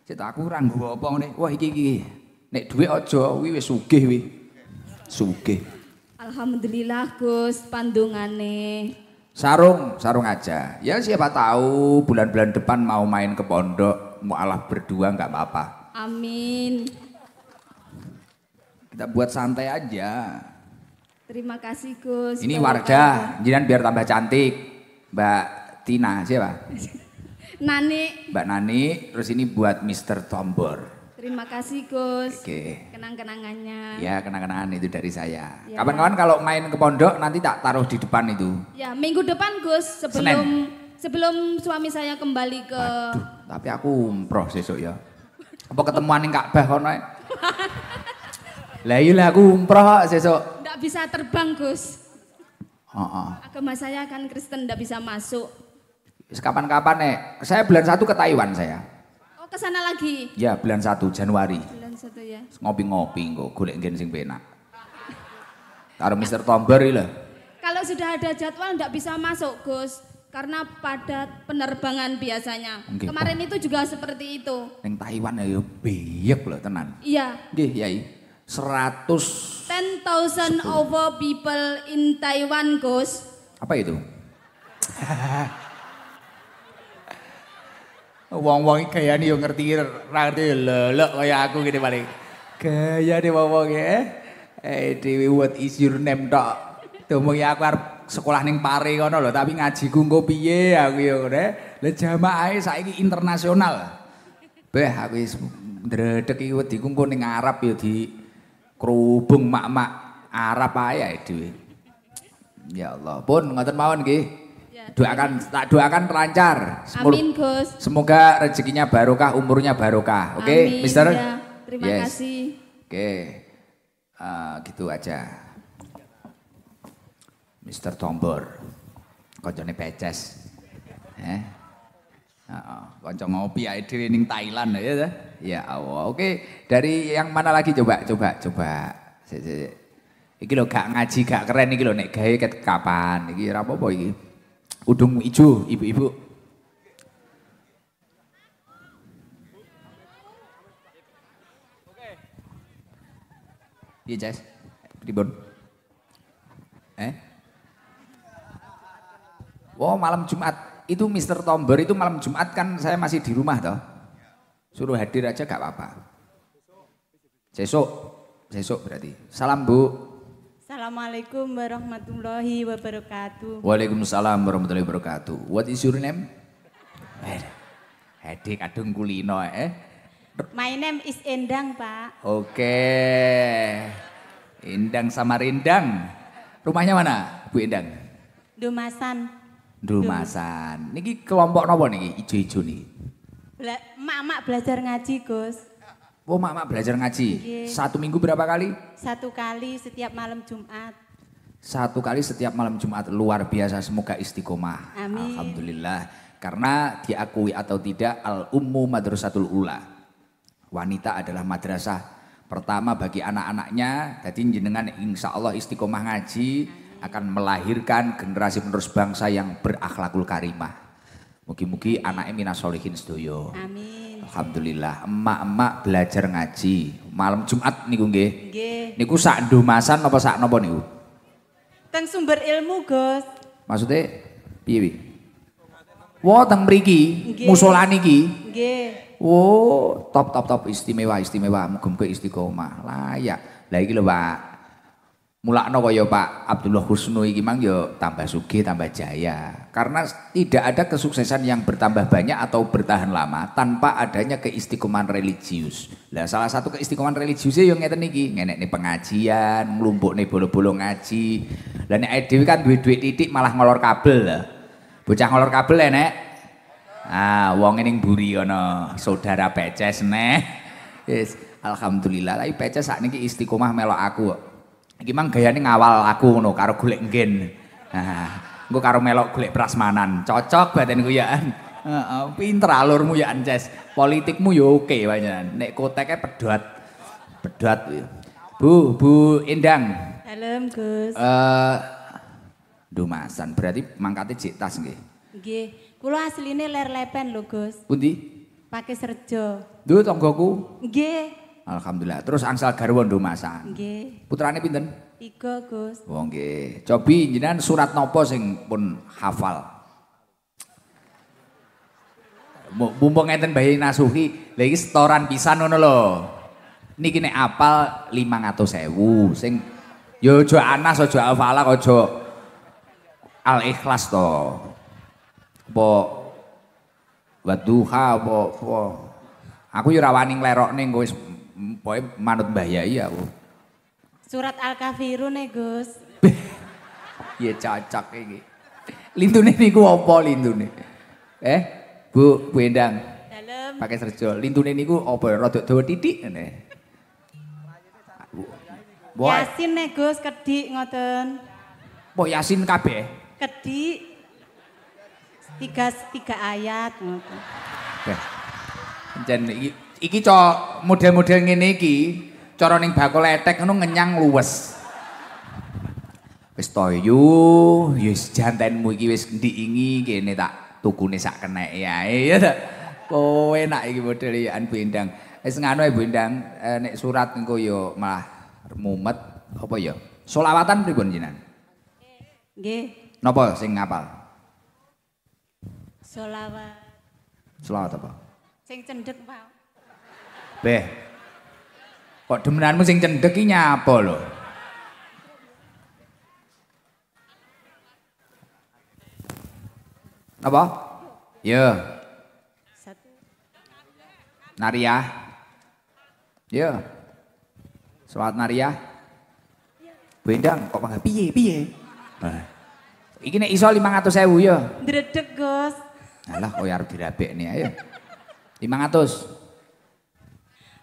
Cita aku ora nggo apa ngene. Wah, iki iki. Nek duit aja, kuwi wis sugih kuwi. Sugih. Alhamdulillah Gus pandungane. Sarung, sarung aja. Ya siapa tahu bulan-bulan depan mau main ke pondok, mau alah berdua nggak apa-apa. Amin. Kita buat santai aja. Terima kasih Gus. Ini. Wardah, jenengan biar tambah cantik. Mbak Tina, siapa? <laughs> Nani. Mbak Nani, terus ini buat Mr. Tombor. Terima kasih Gus. Oke. Kenang-kenangannya. Ya kenang-kenangan itu dari saya. Ya. Kapan-kapan kalau main ke pondok nanti tak taruh di depan itu. Ya, minggu depan Gus sebelum sebelum suami saya kembali ke Aduh, tapi aku umroh sesuk ya. Apa ketemuan ning Ka'bah kono? ae? Lah iya aku umroh sesuk. Nggak bisa terbang Gus. Heeh. Agama saya kan Kristen nggak bisa masuk. Wis kapan-kapan nek. Saya bulan satu ke Taiwan saya. Oh ke sana lagi. Ya bulan satu Januari. Bulan satu ya. Ngopi-ngopi kok golek nggen sing penak. Karo Mr. Tomber iki lho. Kalau sudah ada jadwal nggak bisa masuk Gus. Karena padat penerbangan biasanya. Nggih, Kemarin itu juga seperti itu. Ning Taiwan ya beyek lho tenan. Iya. Nggih, Yai. 100 10,000 over people in Taiwan Gus. apa itu? Wong-wong gayane yo ngerti ngerti lelek kaya aku gini paling. Gaya nih wong-wong ya. Eh Dewi what is your name. Domong ya aku arep sekolah ning Pare kono lho, tapi ngajiku engko piye aku yo ngene. Lah jamaahe saiki internasional. Beh aku wis ndredeg iki wediku engko ning Arab yo di kerubung mak-mak Arab ae dhewe. Ya Allah, pun ngoten mawon nggih. Doakan tak doakan lancar. Semur- Amin Gus. Semoga rezekinya barokah, umurnya barokah. Oke, Amin, Mister? ya. Terima Yes. kasih. Oke. Eh, gitu aja. Mister Tombor. Koncone peces. Eh? Heeh, kanca ngopi ae dhewe Thailand ya? Ya Allah. Oke, dari yang mana lagi coba coba coba. Sik, sik, gak ngaji gak keren iki lho nek gawe ket kapan iki ora apa-apa iki. Udung ijo ibu-ibu. Iya, Jas. Pribon. Eh? Oh, malam Jumat. Itu Mr. Tomber itu malam Jumat kan saya masih di rumah toh. Suruh hadir aja gak apa-apa. Besok. Besok berarti. Salam, Bu. Assalamualaikum warahmatullahi wabarakatuh. Waalaikumsalam warahmatullahi wabarakatuh. What is your name? Eh, Hedi kadung kulino eh. My name is Endang, Pak. Oke. Indang sama Rindang. Rumahnya mana, Bu Indang? Dumasan. Dumasan. Niki kelompok nopo niki? Ijo-ijo nih. Bela- Mak-mak belajar ngaji, Gus. Oh, mak-mak belajar ngaji. Nggih. Satu minggu berapa kali? Satu kali setiap malam Jumat. Satu kali setiap malam Jumat. Luar biasa. Semoga istiqomah. Amin. Alhamdulillah. Karena diakui atau tidak al ummu madrasatul ula. wanita adalah madrasah pertama bagi anak-anaknya. Jadi jenengan insya Allah istiqomah ngaji akan melahirkan generasi penerus bangsa yang berakhlakul karimah. Mugi-mugi anaknya minas solihin sedoyo. Amin. Alhamdulillah, emak-emak belajar ngaji. Malam Jumat niku nggih. Nggih. Niku sak ndomasan apa sak napa niku? Teng sumber ilmu, Gus. Maksudnya piye wi? Wah, teng mriki, musola niki. Nggih. Oh, top top top istimewa istimewa muga-muga istiqomah. Layak. Lah iki lho, Pak. Mulakno kaya Pak Abdullah Husnu iki mang yo tambah sugih, tambah jaya. Karena tidak ada kesuksesan yang bertambah banyak atau bertahan lama tanpa adanya keistiqomahan religius. Lah salah satu keistiqomahan religiusnya yo ngeten iki, ngenekne pengajian, nglumpukne bolo-bolo ngaji. Lah nek dhewe kan duwe-duwe titik malah ngolor kabel lah. Bocah ngolor kabel enek. Ah, wong ning mburi ana saudara peces neh. Wis, alhamdulillah. Lah peces sakniki istiqomah melok aku. Iki mang gayane ngawal aku ngono karo golek nggen. Nah, engko karo melok golek prasmanan. Cocok badanku ya. Heeh, pinter alurmu ya Ances. Politikmu yo oke panjenengan. Nek koteke pedot. Pedot. Bu, Bu Endang. Dalam, Gus. Eh Dumasan berarti mangkate jek tas nggih. Nggih. Kula asline ler lepen lho, Gus. Pundi? Pakai serjo. Duh tanggoku. Nggih. Alhamdulillah. Terus angsal garwa Dumasan. Nggih. Putrane pinten? Tiga, Gus. Oh nggih. Cobi jenengan surat nopo sing pun hafal? Mu- Mumpung ngenten bayi nasuhi, lha iki setoran pisan ngono lho. Niki nek apal 500.000 sing yo aja anas aja hafalah aja al ikhlas to. Apa waduha apa apa. Aku yo ra wani nglerokne engko pokoke manut Mbah Yai aku. Surat Al-Kafirun nih, Gus. <laughs> Ya cocok iki. Lintune niku apa lintune? Eh, Bu, Bu Endang, Dalam. pakai serjo. Lintune niku apa? Rada dawa titik ngene. Yasin nih, Gus. Kedik ngoten. mau Yasin kabeh. Kedik. Tiga, tiga ayat ngoten. Beh. Jan iki iki cok model-model ngene iki cara ning bakul etek ngono ngenyang luwes. Wis to yu, wis jantenmu iki wis ndiingi kene tak tukune sak keneke ae ya ta. Kowe enak iki model ya Bu Endang. Wis ngono ae Bu Endang, eh, nek surat engko yo malah mumet apa ya? Solawatan pripun jenengan? Nggih. Napa sing ngapal? Solawat. Selawat apa? Sing cendek, Pak. Beh. Kok demenanmu sing cendek iki nyapa lho? Apa? Ya, Satu. Naria. Ya. Selamat Naria. Bu Endang, kok mangga piye piye? Nah. Iki nek iso 500.000 ya. Dredeg, Gus. Alah kowe arep dirabekne ayo. 500.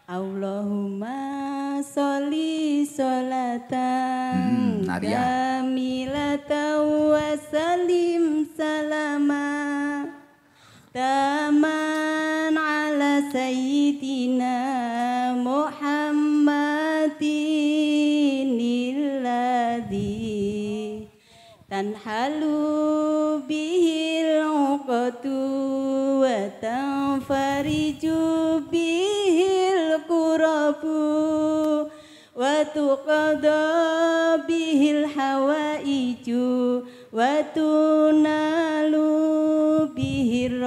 Allahumma sholli sholatan Hmm, Nadia. kamilatan wa salim salama taman ala sayyidina Muhammadin illadhi tanhalu bihil uqatu wa tanfariju bihil kurabu wa tuqada bihil hawaiju wa tunalu bihil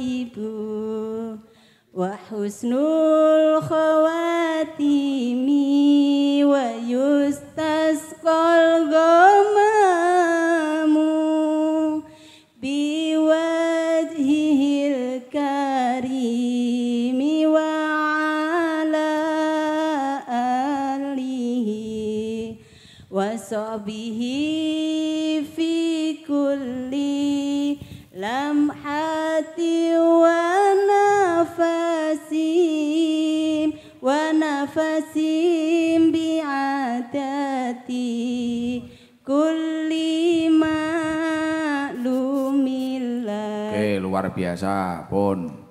ibu wa husnul sahbihi fi kulli lamhati wa nafasim wa nafasim bi'adati kulli ma'lumillah Oke, luar biasa, pun.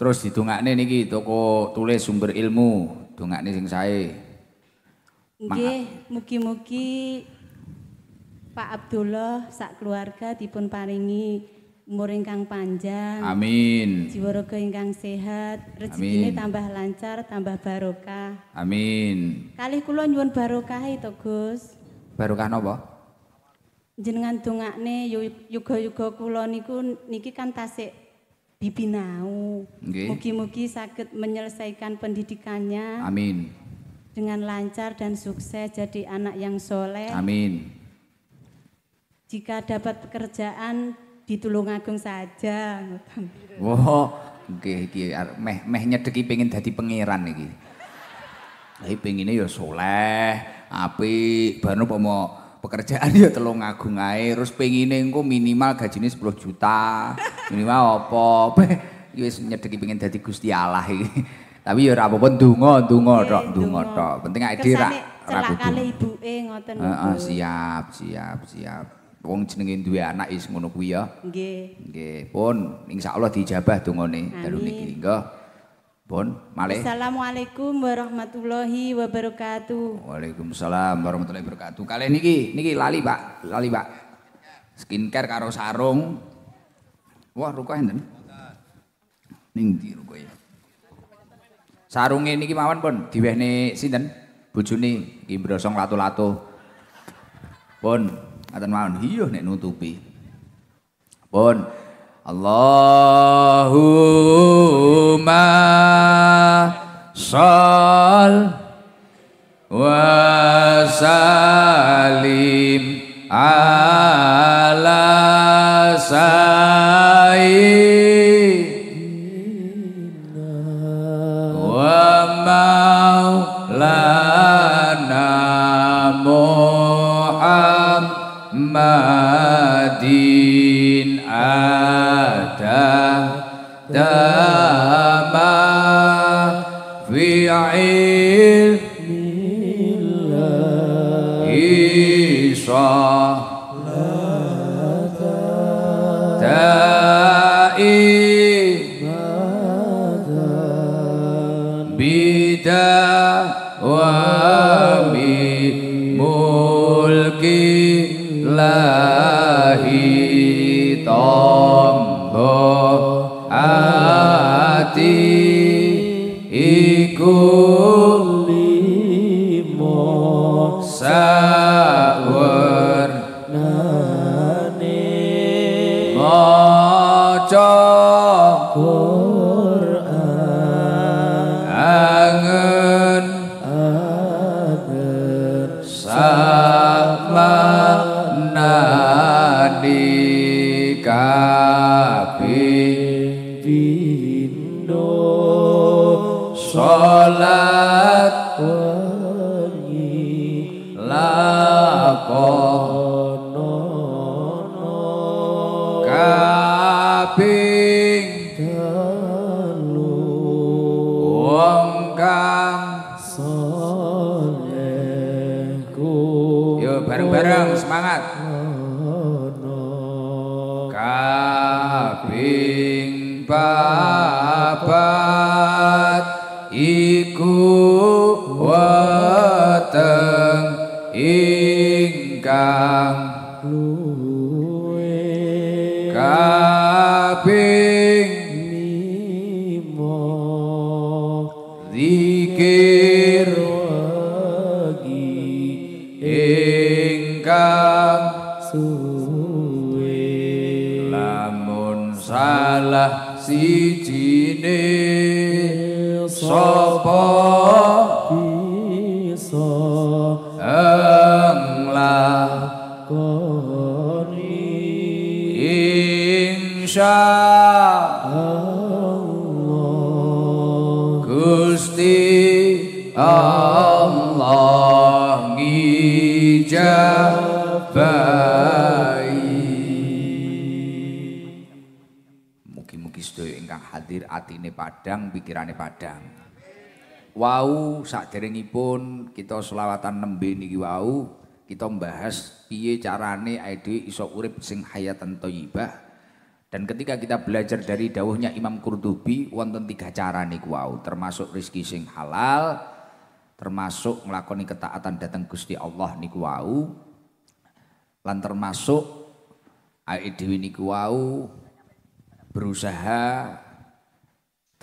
Terus didongakne niki toko tulis sumber ilmu, dongakne sing sae. Nggih, mugi-mugi Pak Abdullah sak keluarga dipun paringi umur ingkang panjang. Amin. Jiwa raga ingkang sehat, rezekine tambah lancar, tambah barokah. Amin. Kalih kula nyuwun barokah to, Gus. Barokah napa? Jenengan dongakne yu- yuga-yuga kula niku niki kan tasik bibinau. Mugi-mugi saged menyelesaikan pendidikannya Amin. Dengan lancar dan sukses jadi anak yang soleh. Amin. Jika dapat pekerjaan di Tulungagung saja. Wah, nggih iki meh meh nyedeki pengen dadi pangeran iki. Tapi pengine ya soleh, apik, baru pomo pekerjaan ya telung agung ae, terus pengine engko minimal gajine 10 juta. Minimal apa? Iki wis nyedeki pengen dadi Gusti Allah iki. Tapi ya ora apa-apa ndonga, ndonga tok, ndonga tok. Penting awake dhewe ra kudu. kali ibuke ngoten Heeh, niku. siap, siap, siap. Wong jenenge duwe anak is ngono kuwi ya. Nggih. Nggih, pun insyaallah dijabah dongane dalu niki. Nggih. Pun malih. Assalamualaikum warahmatullahi wabarakatuh. Waalaikumsalam warahmatullahi wabarakatuh. Kali niki, niki lali Pak, lali Pak. Skincare karo sarung. Wah, rukoh enten. Ning ndi rukoh ya? Sarunge niki mawon pun diwehne sinten? Bojone iki brosong latu-latu. Pun, ngaten mawon. Iya nek nutupi. Pun Allahumma shall wa salim ala Muhammadin ada dama fi'il Ati sijine sapa bisa nglakoni insya Allah. Gusti Allah ngijabahi padang, pikirane padang. Wau saderengipun kita selawatan nembe niki wau, kita membahas piye carane aide iso urip sing hayatan thayyibah Dan ketika kita belajar dari dawuhnya Imam Qurtubi wonten tiga cara niku wau, termasuk rizki sing halal, termasuk nglakoni ketaatan datang Gusti Allah niku wau, lan termasuk awake dhewe niku wau berusaha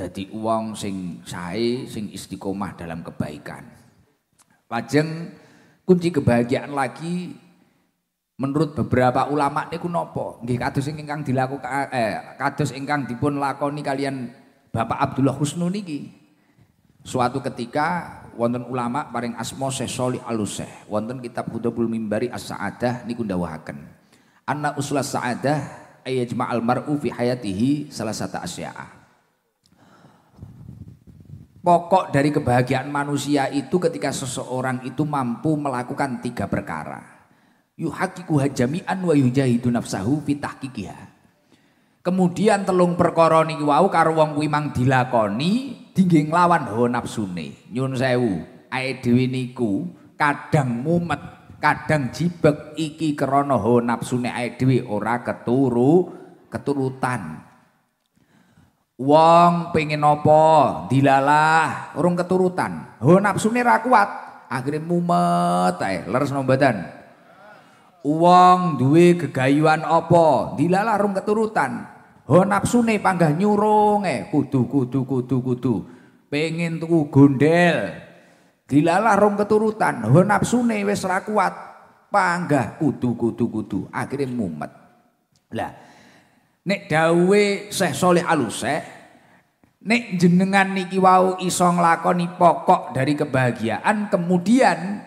dadi uang sing sae, sing istiqomah dalam kebaikan. Lajeng kunci kebahagiaan lagi menurut beberapa ulama niku nopo? Nggih kados ingkang dilakukan eh kados ingkang dipun lakoni kalian Bapak Abdullah Husnu niki. Suatu ketika wonten ulama paring asma Syekh Sholih Al-Syekh wonten kitab Hudabul Mimbari As-Sa'adah niku ndawuhaken anna uslas sa'adah ayajma'al mar'u fi hayatihi salah satu asya'a Pokok dari kebahagiaan manusia itu ketika seseorang itu mampu melakukan tiga perkara yuhakiku hajamian wa yujahidu nafsahu fi tahqiqiha. Kemudian telung perkara niki wau karo wong kuwi mang dilakoni dingge nglawan hawa nafsune. Nyun sewu, ae dhewe niku kadang mumet, kadang jibek iki krana hawa nafsune ae dhewe ora keturu keturutan. Wong pengen apa? Dilalah, urung keturutan. Hawa nafsune ra kuat, akhirnya mumet ae, leres badan. Uang duwe gegayuan apa? Dilalah rung keturutan. Ho nafsune panggah nyurung eh kudu kudu kudu kudu. Pengen tuku gondel. Dilalah rung keturutan. Ho nafsune wis ra kuat. Panggah kudu kudu kudu. Akhirnya mumet. Lah nek dawe Syekh Saleh Aluseh nek jenengan niki wau iso nglakoni pokok dari kebahagiaan kemudian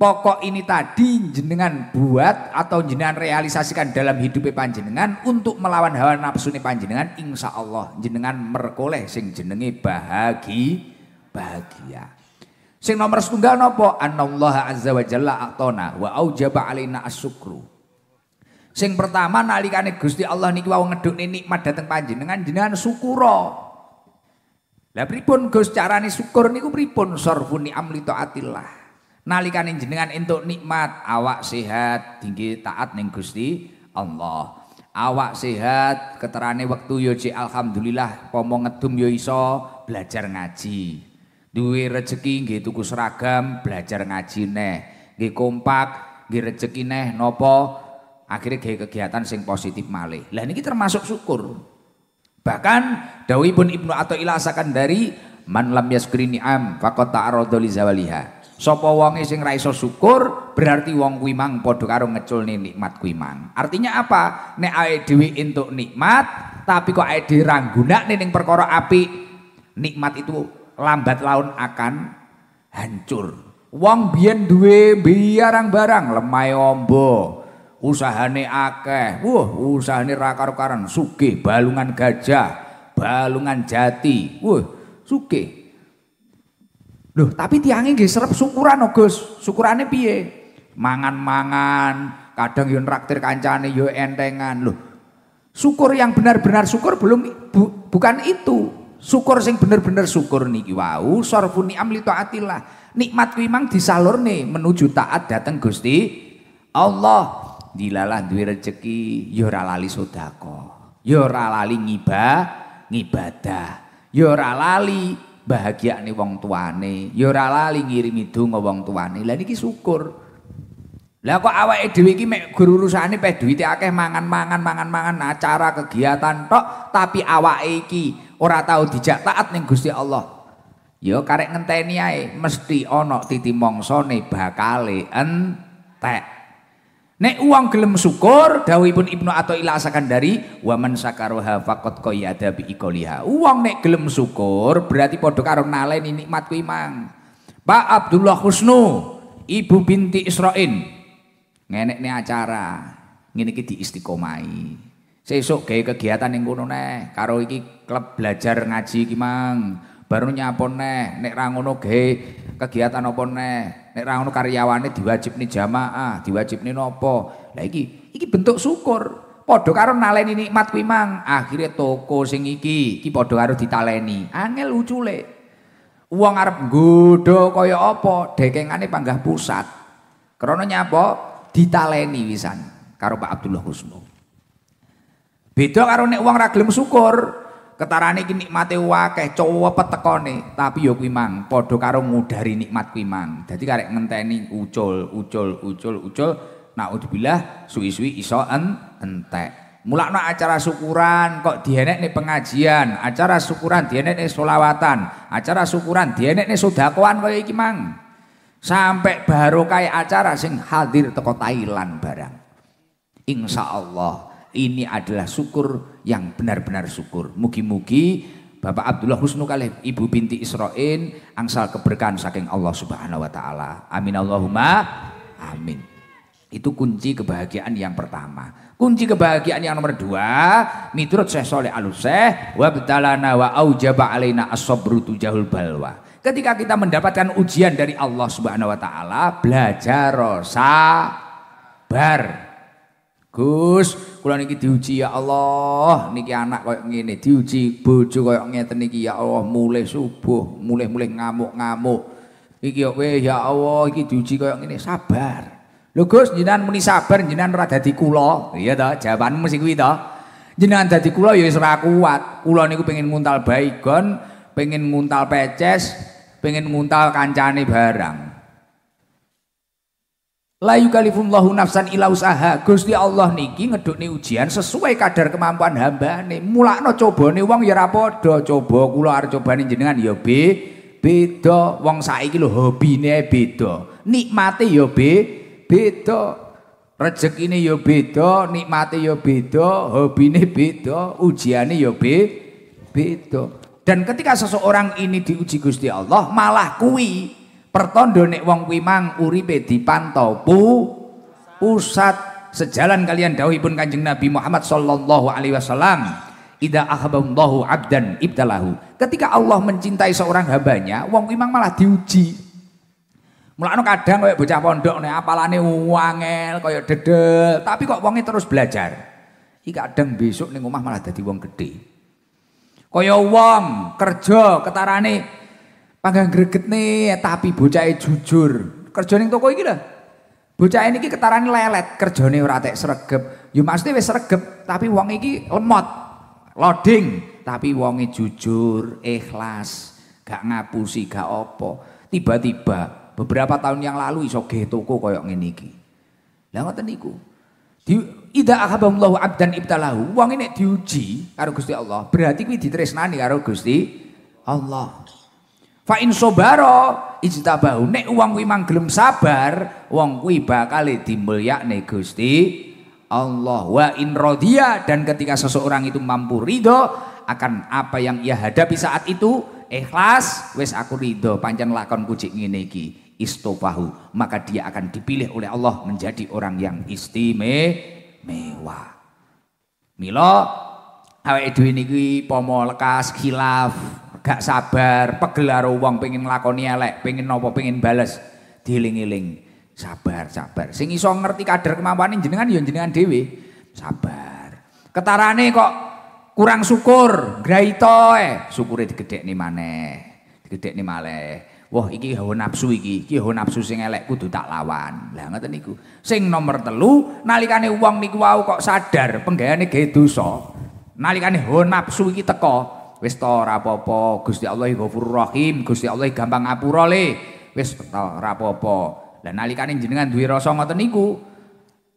pokok ini tadi jenengan buat atau jenengan realisasikan dalam hidup panjenengan untuk melawan hawa nafsu panjenengan insya Allah jenengan merkoleh sing jenenge bahagi bahagia. Sing nomor setunggal nopo anallaha azza wa jalla atona wa aujaba alaina asyukru sing pertama nalikane Gusti Allah niki wau ngedukne nikmat dateng panjenengan jenengan syukura. Lah pripun Gus? Carane syukur niku pripun? Sarfuni amli taatillah. Nalikane jenengan entuk nikmat awak sehat tinggi taat ning Gusti Allah. Awak sehat keterane wektu yo alhamdulillah pomo ngedum yo iso belajar ngaji. Duwe rezeki nggih tuku seragam belajar ngaji neh. Nggih kompak nggih rezeki neh nopo akhirnya gawe kegiatan sing positif malih lah niki termasuk syukur bahkan dawuhipun Ibnu Athaillah dari man lam yaskuri ni'am faqad ta'arrada li zawaliha Sapa wonge sing ra iso syukur berarti wong kuwi mang padha karo ngeculne nikmat kuwi mang. Artinya apa? Nek awake dhewe entuk nikmat tapi kok awake dhewe ra gunakne ning perkara apik, nikmat itu lambat laun akan hancur. Wong biyen duwe barang-barang lemai ombo, usahane akeh. Wah, usahane ra karo-karan, sugih, balungan gajah, balungan jati. Wah, sugih. Loh, tapi tiangnya nggih serep syukuran oh Gus. Syukurane piye? Mangan-mangan, kadang yo nraktir kancane yo entengan. Loh, syukur yang benar-benar syukur belum bu, bukan itu. Syukur sing bener-bener syukur niki wau sarfu ni'am li taatillah. Nikmat kuwi mang disalurne menuju taat dateng Gusti Allah. Dilalah duwe rezeki yo ora lali. Yo ora lali ngibah, ngibadah. Yo ora lali bahagia nih wong tuane. Ya ora lali ngirimi donga wong tuane. Lah niki syukur. Lah kok awake dhewe iki mek guru urusane peh duwite akeh mangan-mangan mangan-mangan acara kegiatan tok tapi awake iki ora tahu dijak taat ning Gusti Allah. Ya karek ngenteni ae mesti ana titi mongsone bakale entek Nek uang gelem syukur, dawuhipun Ibnu Athaillah dari wa man sakaroha faqad qayyada bi iqaliha. Uang nek gelem syukur berarti padha karo naleni nikmat kuwi mang. Pak Abdullah Husnu, Ibu binti Israin. Ngenekne acara. Ngene iki diistiqomahi. Sesuk gawe kegiatan ning kono neh karo iki klub belajar ngaji iki mang. Baru nyapon neh nek ra ngono gawe kegiatan apa neh nek ra ono karyawane diwajibne jamaah, diwajibne nopo. Lah iki iki bentuk syukur. Padha karo naleni nikmat kuwi mang, akhire toko sing iki iki padha karo ditaleni. Angel ucule. Wong arep nggodha kaya apa, dekengane panggah pusat. Krana nyapa? Ditaleni wisan karo Pak Abdullah Husnu. Beda karo nek wong ra gelem syukur. Ketarane iki nikmate akeh, cepet tekone, tapi ya kuwi mang padha karo ngudari nikmat kuwi mang. Dadi karek ngenteni ucul, ucul, ucul, ucul, naudzubillah suwi-suwi iso en entek. Mulakno acara syukuran kok dienekne pengajian, acara syukuran dienekne solawatan, acara syukuran dienekne sedekahan kaya iki mang. Sampai barokah acara sing hadir teko Thailand barang. Insya Allah ini adalah syukur yang benar-benar syukur. Mugi-mugi Bapak Abdullah Husnu kalih Ibu binti Israin angsal keberkahan saking Allah Subhanahu wa taala. Amin Allahumma amin. Itu kunci kebahagiaan yang pertama. Kunci kebahagiaan yang nomor dua, miturut Syekh Soleh Al Syekh, wa betalana wa aujaba alaina as-sabru tujahul balwa. Ketika kita mendapatkan ujian dari Allah Subhanahu wa taala, belajar sabar. Gus, kula niki diuji ya Allah, niki anak koyo ngene, diuji bojo koyo ngeten niki ya Allah, mulai subuh, mulai-mulai ngamuk-ngamuk. Iki yo ya Allah, iki diuji koyo ngene, sabar. Lho Gus, jenengan muni sabar, jenengan ora dadi kula. Iya to, jawabanmu mesti kuwi to. Jenengan dadi kula ya wis ora kuat. Kula niku pengen nguntal baygon, pengen nguntal peces, pengen nguntal kancane barang. La yukalifullahu nafsan ila usaha. Gusti Allah niki ngedukne ujian sesuai kadar kemampuan hambane. Mulakno cobane wong ya ora padha. Coba kula arep cobane jenengan ya be beda. Wong saiki lho hobine beda. Nikmate ya be beda. Rezekine ya beda, nikmate ya beda, hobine beda, ujiane ya be beda. Dan ketika seseorang ini diuji Gusti Allah, malah kuwi pertondo nek wong kuwi mang uripe dipantau pu pusat sejalan kalian dawuhipun Kanjeng Nabi Muhammad sallallahu alaihi wasallam Ida ahaballahu abdan ibtalahu. Ketika Allah mencintai seorang hambanya, wong kuwi malah diuji. Mulane kadang kayak bocah pondok nek apalane wangel kaya dedel, tapi kok wonge terus belajar. Iki kadang besok ning omah malah dadi wong gede. Kaya wong kerja ketarane panggang greget nih tapi bocah jujur. Kerja ning toko iki lho. Bocah ini ketarane lelet kerjane ora tek sregep. Ya maksudnya wis sregep tapi wong iki lemot loading tapi wonge jujur ikhlas gak ngapusi gak opo tiba-tiba beberapa tahun yang lalu iso ge toko koyo ngene iki. Lah ngoten niku. Di ida akhaballahu abdan ibtalahu. Wong ini diuji karo Gusti Allah berarti kuwi ditresnani karo Gusti Allah Fa in sobaro ijtabahu nek wong kuwi mang gelem sabar, wong kuwi bakal dimulyakne Gusti Allah. Wa in radhiya dan ketika seseorang itu mampu ridho akan apa yang ia hadapi saat itu, ikhlas, wis aku ridho pancen lakon kucik ngene iki. Istofahu, maka dia akan dipilih oleh Allah menjadi orang yang istimewa. Milo awake dhewe niki pomo lekas khilaf gak sabar, pegel karo wong pengen nglakoni elek, pengen nopo, pengen bales. Dieling-eling, sabar, sabar. Sing iso ngerti kadar kemampuane jenengan ya jenengan dhewe. Sabar. Ketarane kok kurang syukur, graito eh, syukure digedhekne maneh. Digedhekne malih. Wah, iki hawa nafsu iki, iki hawa nafsu sing elek kudu tak lawan. Lah ngoten niku. Sing nomor telu, nalikane wong niku wau kok sadar penggaweane gawe dosa. Nalikane hawa nafsu iki teko, Wis to apa-apa, Gusti Allah Ghafurur Rahim, Gusti Allah gampang ngapura le. Wis to ora apa-apa. Lah nalikane jenengan duwe rasa ngoten niku,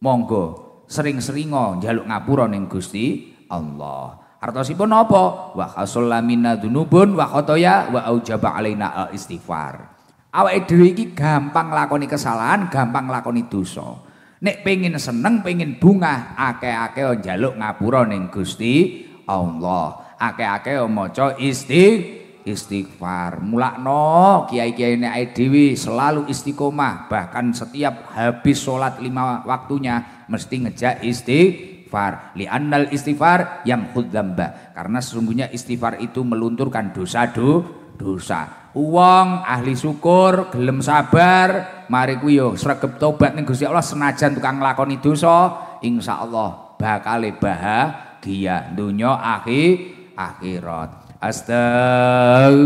monggo sering-seringo njaluk ngapura ning Gusti Allah. Artosipun apa? Wa khasalla minna dzunubun wa khotoya wa aujaba alaina istighfar. Awake dhewe iki gampang lakoni kesalahan, gampang lakoni dosa. Nek pengin seneng, pengin bunga, akeh-akeh njaluk ngapura ning Gusti Allah. Akeh-akeh maca isti istighfar. Mulakno kiai-kiai nek dhewe selalu istiqomah, bahkan setiap habis sholat lima waktunya mesti ngejak istighfar. Li annal istighfar yang dzamba. Karena sesungguhnya istighfar itu melunturkan dosa do, dosa. Uang ahli syukur, gelem sabar, mari kuwi yo sregep tobat ning Gusti Allah senajan tukang nglakoni dosa, insyaallah bakal bahagia dunya akhir akhirat. Astag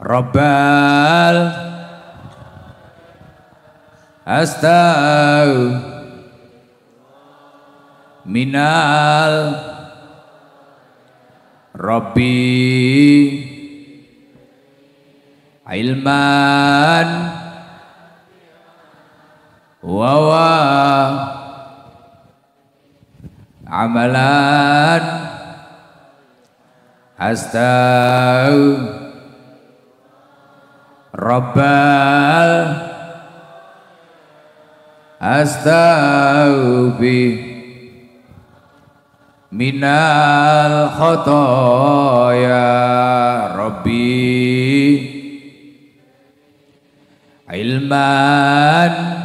Rabbal. Astag minal. Rabbi. Ilman. Wa wa amalan. Astau. Rabbal. Astaubi minal khotoya rabbi. Ilman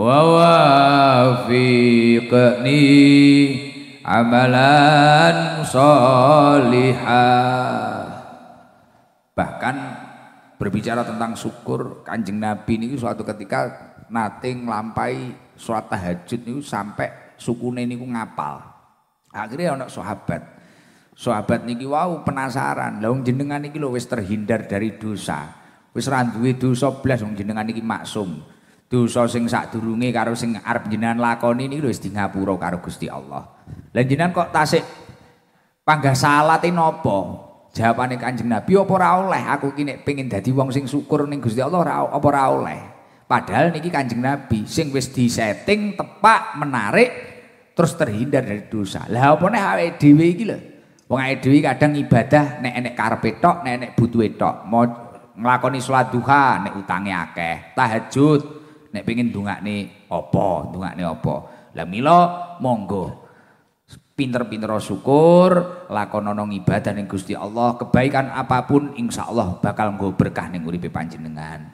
wafiqni amalan solihah bahkan berbicara tentang syukur kanjeng Nabi ini suatu ketika nate nglampai sholat tahajud ini sampai sukune niku ngapal. Akhirnya anak sahabat. Sahabat niki wow penasaran lah jenengan niki lho wis terhindar dari dosa Wis ra duwe dosa wong jenengan iki maksum. Dosa sing sadurunge karo sing arep jenengan lakoni lho wis di ngapura karo Gusti Allah. Lah jenengan kok tasik panggah salate napa? Jawabane Kanjeng Nabi apa ora oleh aku ki nek pengin dadi wong sing syukur ning Gusti Allah ora apa ora oleh. Padahal niki Kanjeng Nabi sing wis disetting tepak menarik terus terhindar dari dosa. Lah apa nek awake dhewe iki lho. Wong awake dhewe kadang ibadah nek enek karepe tok, nek enek butuhe tok. nglakoni salat duha nek utange akeh, tahajud nek pengin ndongakne apa, ndongakne apa. Lah mila monggo pinter-pinter syukur, lakonono ibadah ning Gusti Allah, kebaikan apa pun insya Allah bakal nggo berkah ning uripe panjenengan.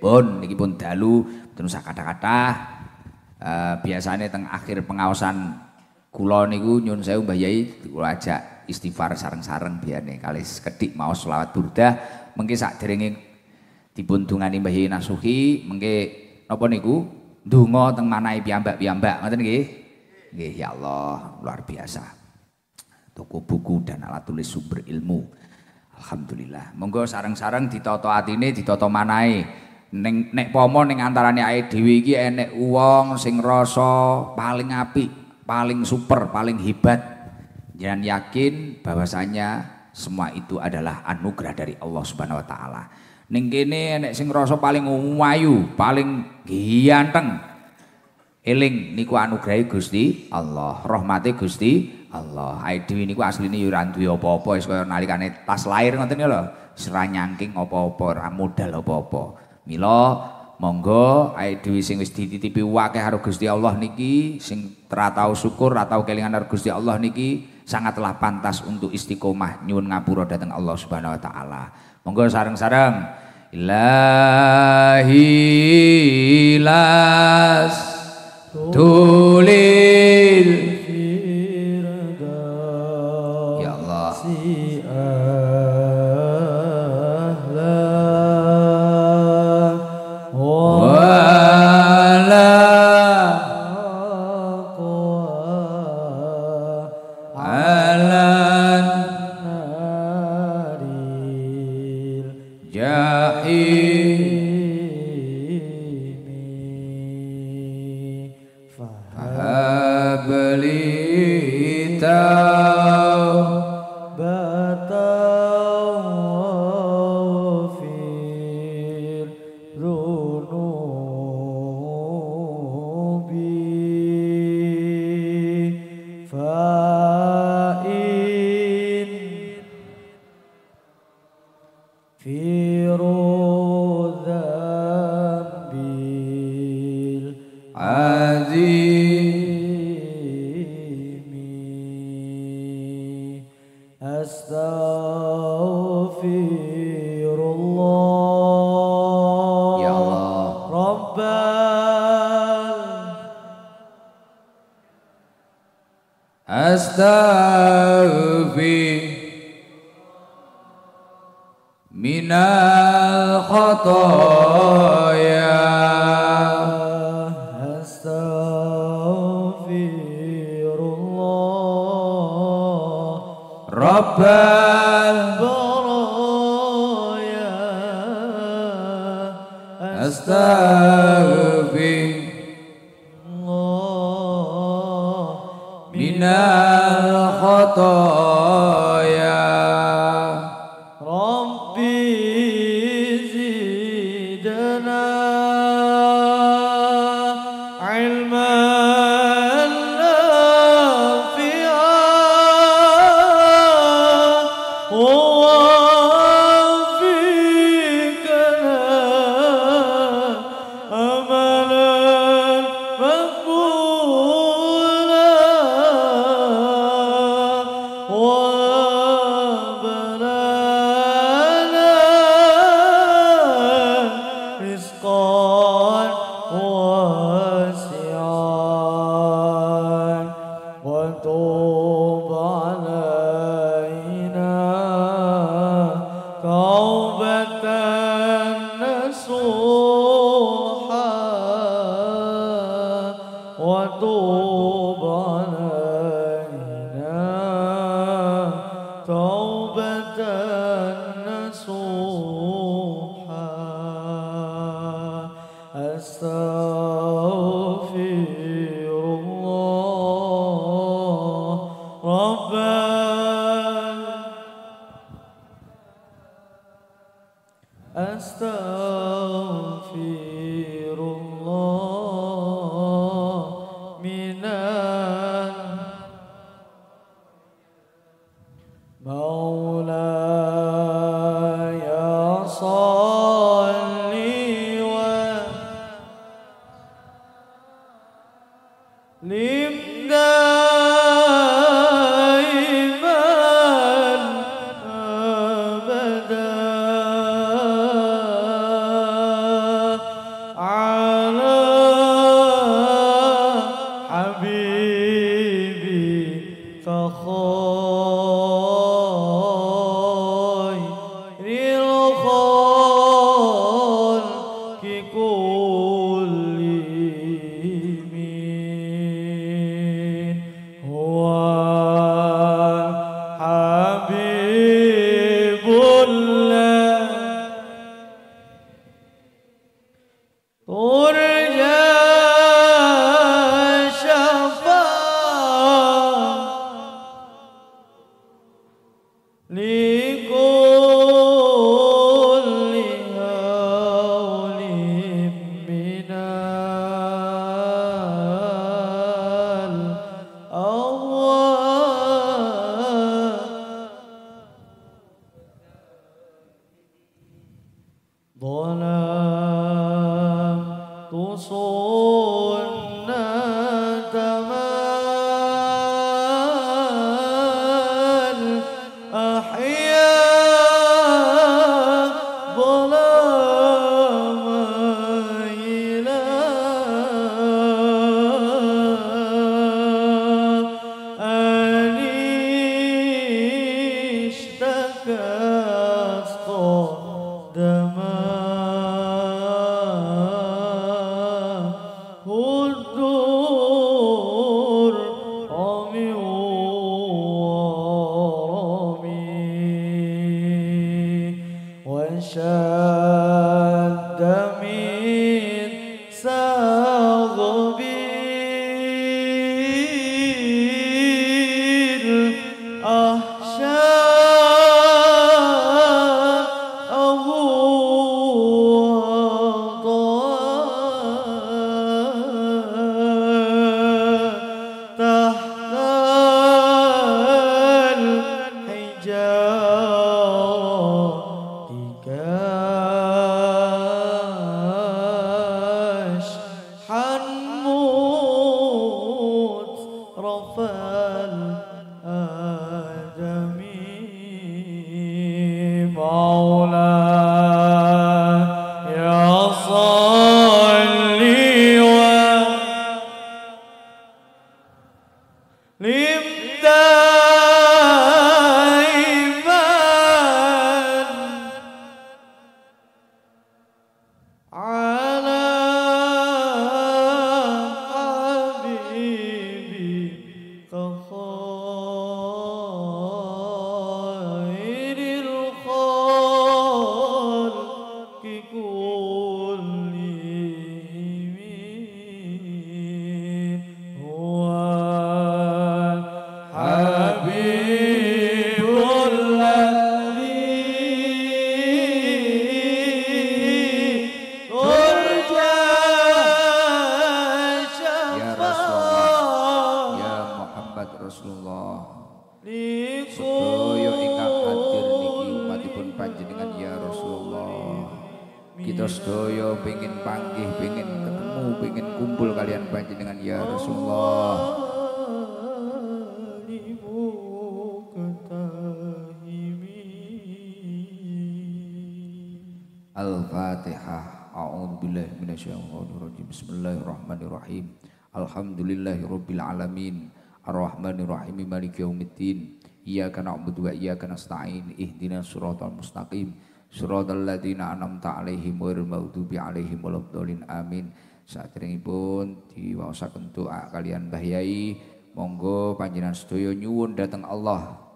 Pun niki pun dalu terus kata-kata uh, biasanya teng akhir pengawasan kula niku nyun sewu Mbah Yai kula ajak istighfar sareng-sareng biyane kali sekedik mau selawat burdah mengke saderenge dipun dungani Mbah Yai Nasuhi mengke napa niku? Ndonga teng manahe piyambak-piyambak. Ngoten nggih? Nggih ya Allah luar biasa. Toko buku dan alat tulis sumber ilmu. Alhamdulillah. Monggo sareng-sareng ditata atine ditata manahe. Ning nek pomo ning antarane ae dhewe iki enek wong sing rasa paling apik paling super paling hebat. Jangan yakin bahwasanya semua itu adalah anugerah dari Allah Subhanahu wa taala. Ning kene nek sing ngrasa paling wayu, paling ganteng. Eling niku anugerah Gusti Allah, rahmate Gusti Allah. Ae dhewe niku asline yo ora duwe apa-apa wis kaya nalikane tas lahir ngoten lho. Sera nyangking apa-apa, ora modal apa-apa. Mila monggo ae dhewe sing wis dititipi wakeh karo Gusti Allah niki sing ora tau syukur, ora tau kelingan karo Gusti Allah niki sangatlah pantas untuk istiqomah nyuwun ngapura datang Allah Subhanahu wa taala. Monggo sareng-sareng. Ilahi las tulil Nee, iyyaka nasta'in. Ihdinas siratal mustaqim. Siratal ladzina an'amta 'alaihim ghairil maghdubi 'alaihim waladdallin. Amin. Saderengipun diwaosaken doa kalian Mbah Yai, monggo panjenengan sedaya nyuwun dhateng Allah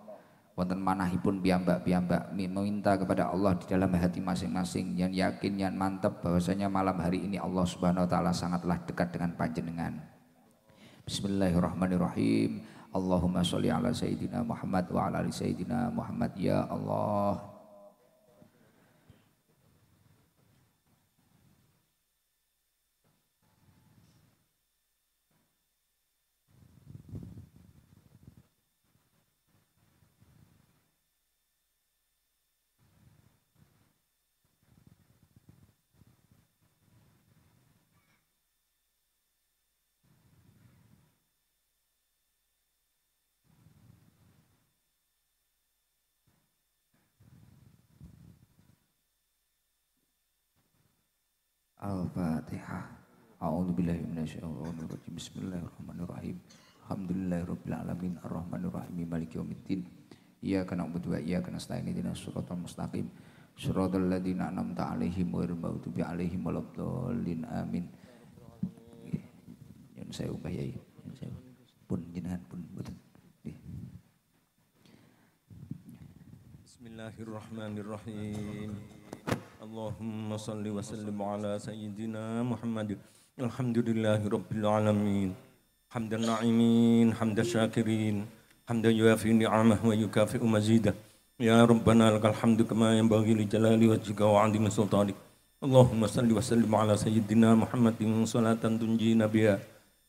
wonten manahipun piyambak-piyambak meminta kepada Allah di dalam hati masing-masing yang yakin yang mantap bahwasanya malam hari ini Allah Subhanahu wa taala sangatlah dekat dengan panjenengan. Bismillahirrahmanirrahim. Allahumma sholli ala sayyidina Muhammad wa ala ali sayyidina Muhammad ya Allah. A'udzu billahi minasyaitonir rajim. Bismillahirrahmanirrahim. Alhamdulillahirabbil alamin arrahmanirrahim maliki yaumiddin. Iyyaka na'budu wa iyyaka nasta'in ihdinas siratal mustaqim. Siratal ladzina an'amta 'alaihim ghairil maghdubi 'alaihim waladdallin. Amin. Yang saya ubah yai. Yang saya pun jenengan pun mboten. Bismillahirrahmanirrahim. Allahumma salli wa sallim ala sayyidina Muhammad. Alhamdulillahi rabbil alamin. Hamdan na'imin, hamdan syakirin. Hamdan yuafi ni'amah wa yukafi'u mazidah. Ya Rabbana lakal hamdu kama yanbaghi li jalali wajhika wa 'azimi sultanik. Allahumma salli wa sallim ala sayyidina Muhammadin salatan tunjina biha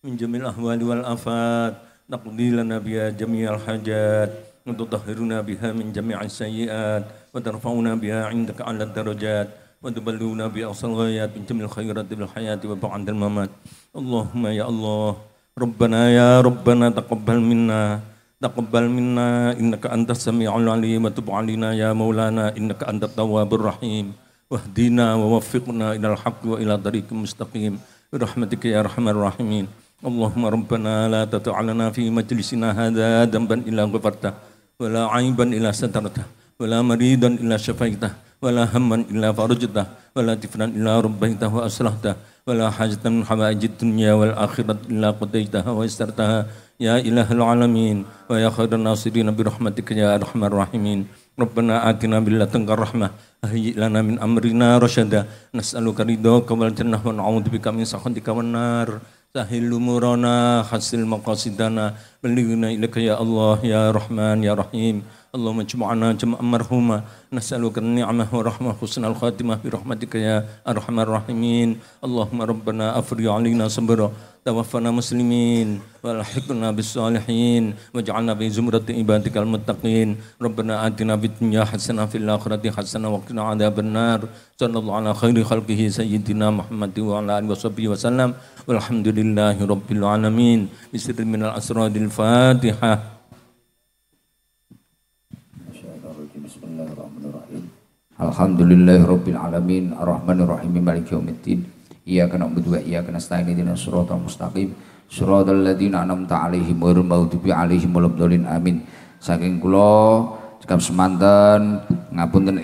min jamil ahwali wal afat. Taqdi lana biha jami'al hajat. وتطهرنا بها من جميع السيئات وترفعنا بها عندك على الدرجات وتبلغنا بأقصى الغايات من جميع الخيرات في الحياة وبعد الممات اللهم يا الله ربنا يا ربنا تقبل منا تقبل منا إنك أنت السميع العليم وتب علينا يا مولانا إنك أنت التواب الرحيم واهدنا ووفقنا إلى الحق وإلى طريق مستقيم برحمتك يا أرحم الراحمين اللهم ربنا لا تدع لنا في مجلسنا هذا ذنبا إلا غفرته ولا عيبا إلا سترته ولا مريضا إلا شفيته ولا هما إلا فرجته ولا طفلا إلا ربيته وأصلحته ولا حاجة من حوائج الدنيا والآخرة إلا قضيتها ويسرتها يا إله العالمين ويا خير الناصرين برحمتك يا أرحم الراحمين ربنا آتنا من لدنك الرحمة هيئ لنا من أمرنا رشدا نسألك رضاك والجنة ونعوذ بك من سخطك والنار سهل أمورنا حسن مقاصدنا بلغنا إليك يا الله يا رحمن يا رحيم اللهم اجمعنا جمعا مرحوما نسألك النعمة والرحمة حسن الخاتمة برحمتك يا أرحم الراحمين اللهم ربنا أفرغ علينا صبرا توفنا مسلمين والحقنا بالصالحين واجعلنا في زمرة عبادك المتقين ربنا آتنا في الدنيا حسنة في الآخرة حسنة وقنا عذاب النار صلى الله على خير خلقه سيدنا محمد وعلى آله وصحبه وسلم والحمد لله رب العالمين بسر من الأسرار الفاتحة Bismillahirrahmanirrahim. Alhamdulillahirabbil alamin arrahmanir rahim maliki yaumiddin. Iyyaka na'budu wa iyyaka nasta'in ihdinas siratal mustaqim. Siratal ladzina an'amta 'alaihim ghairil maghdubi 'alaihim waladdallin. Amin. Saking kula cekap semanten ngapunten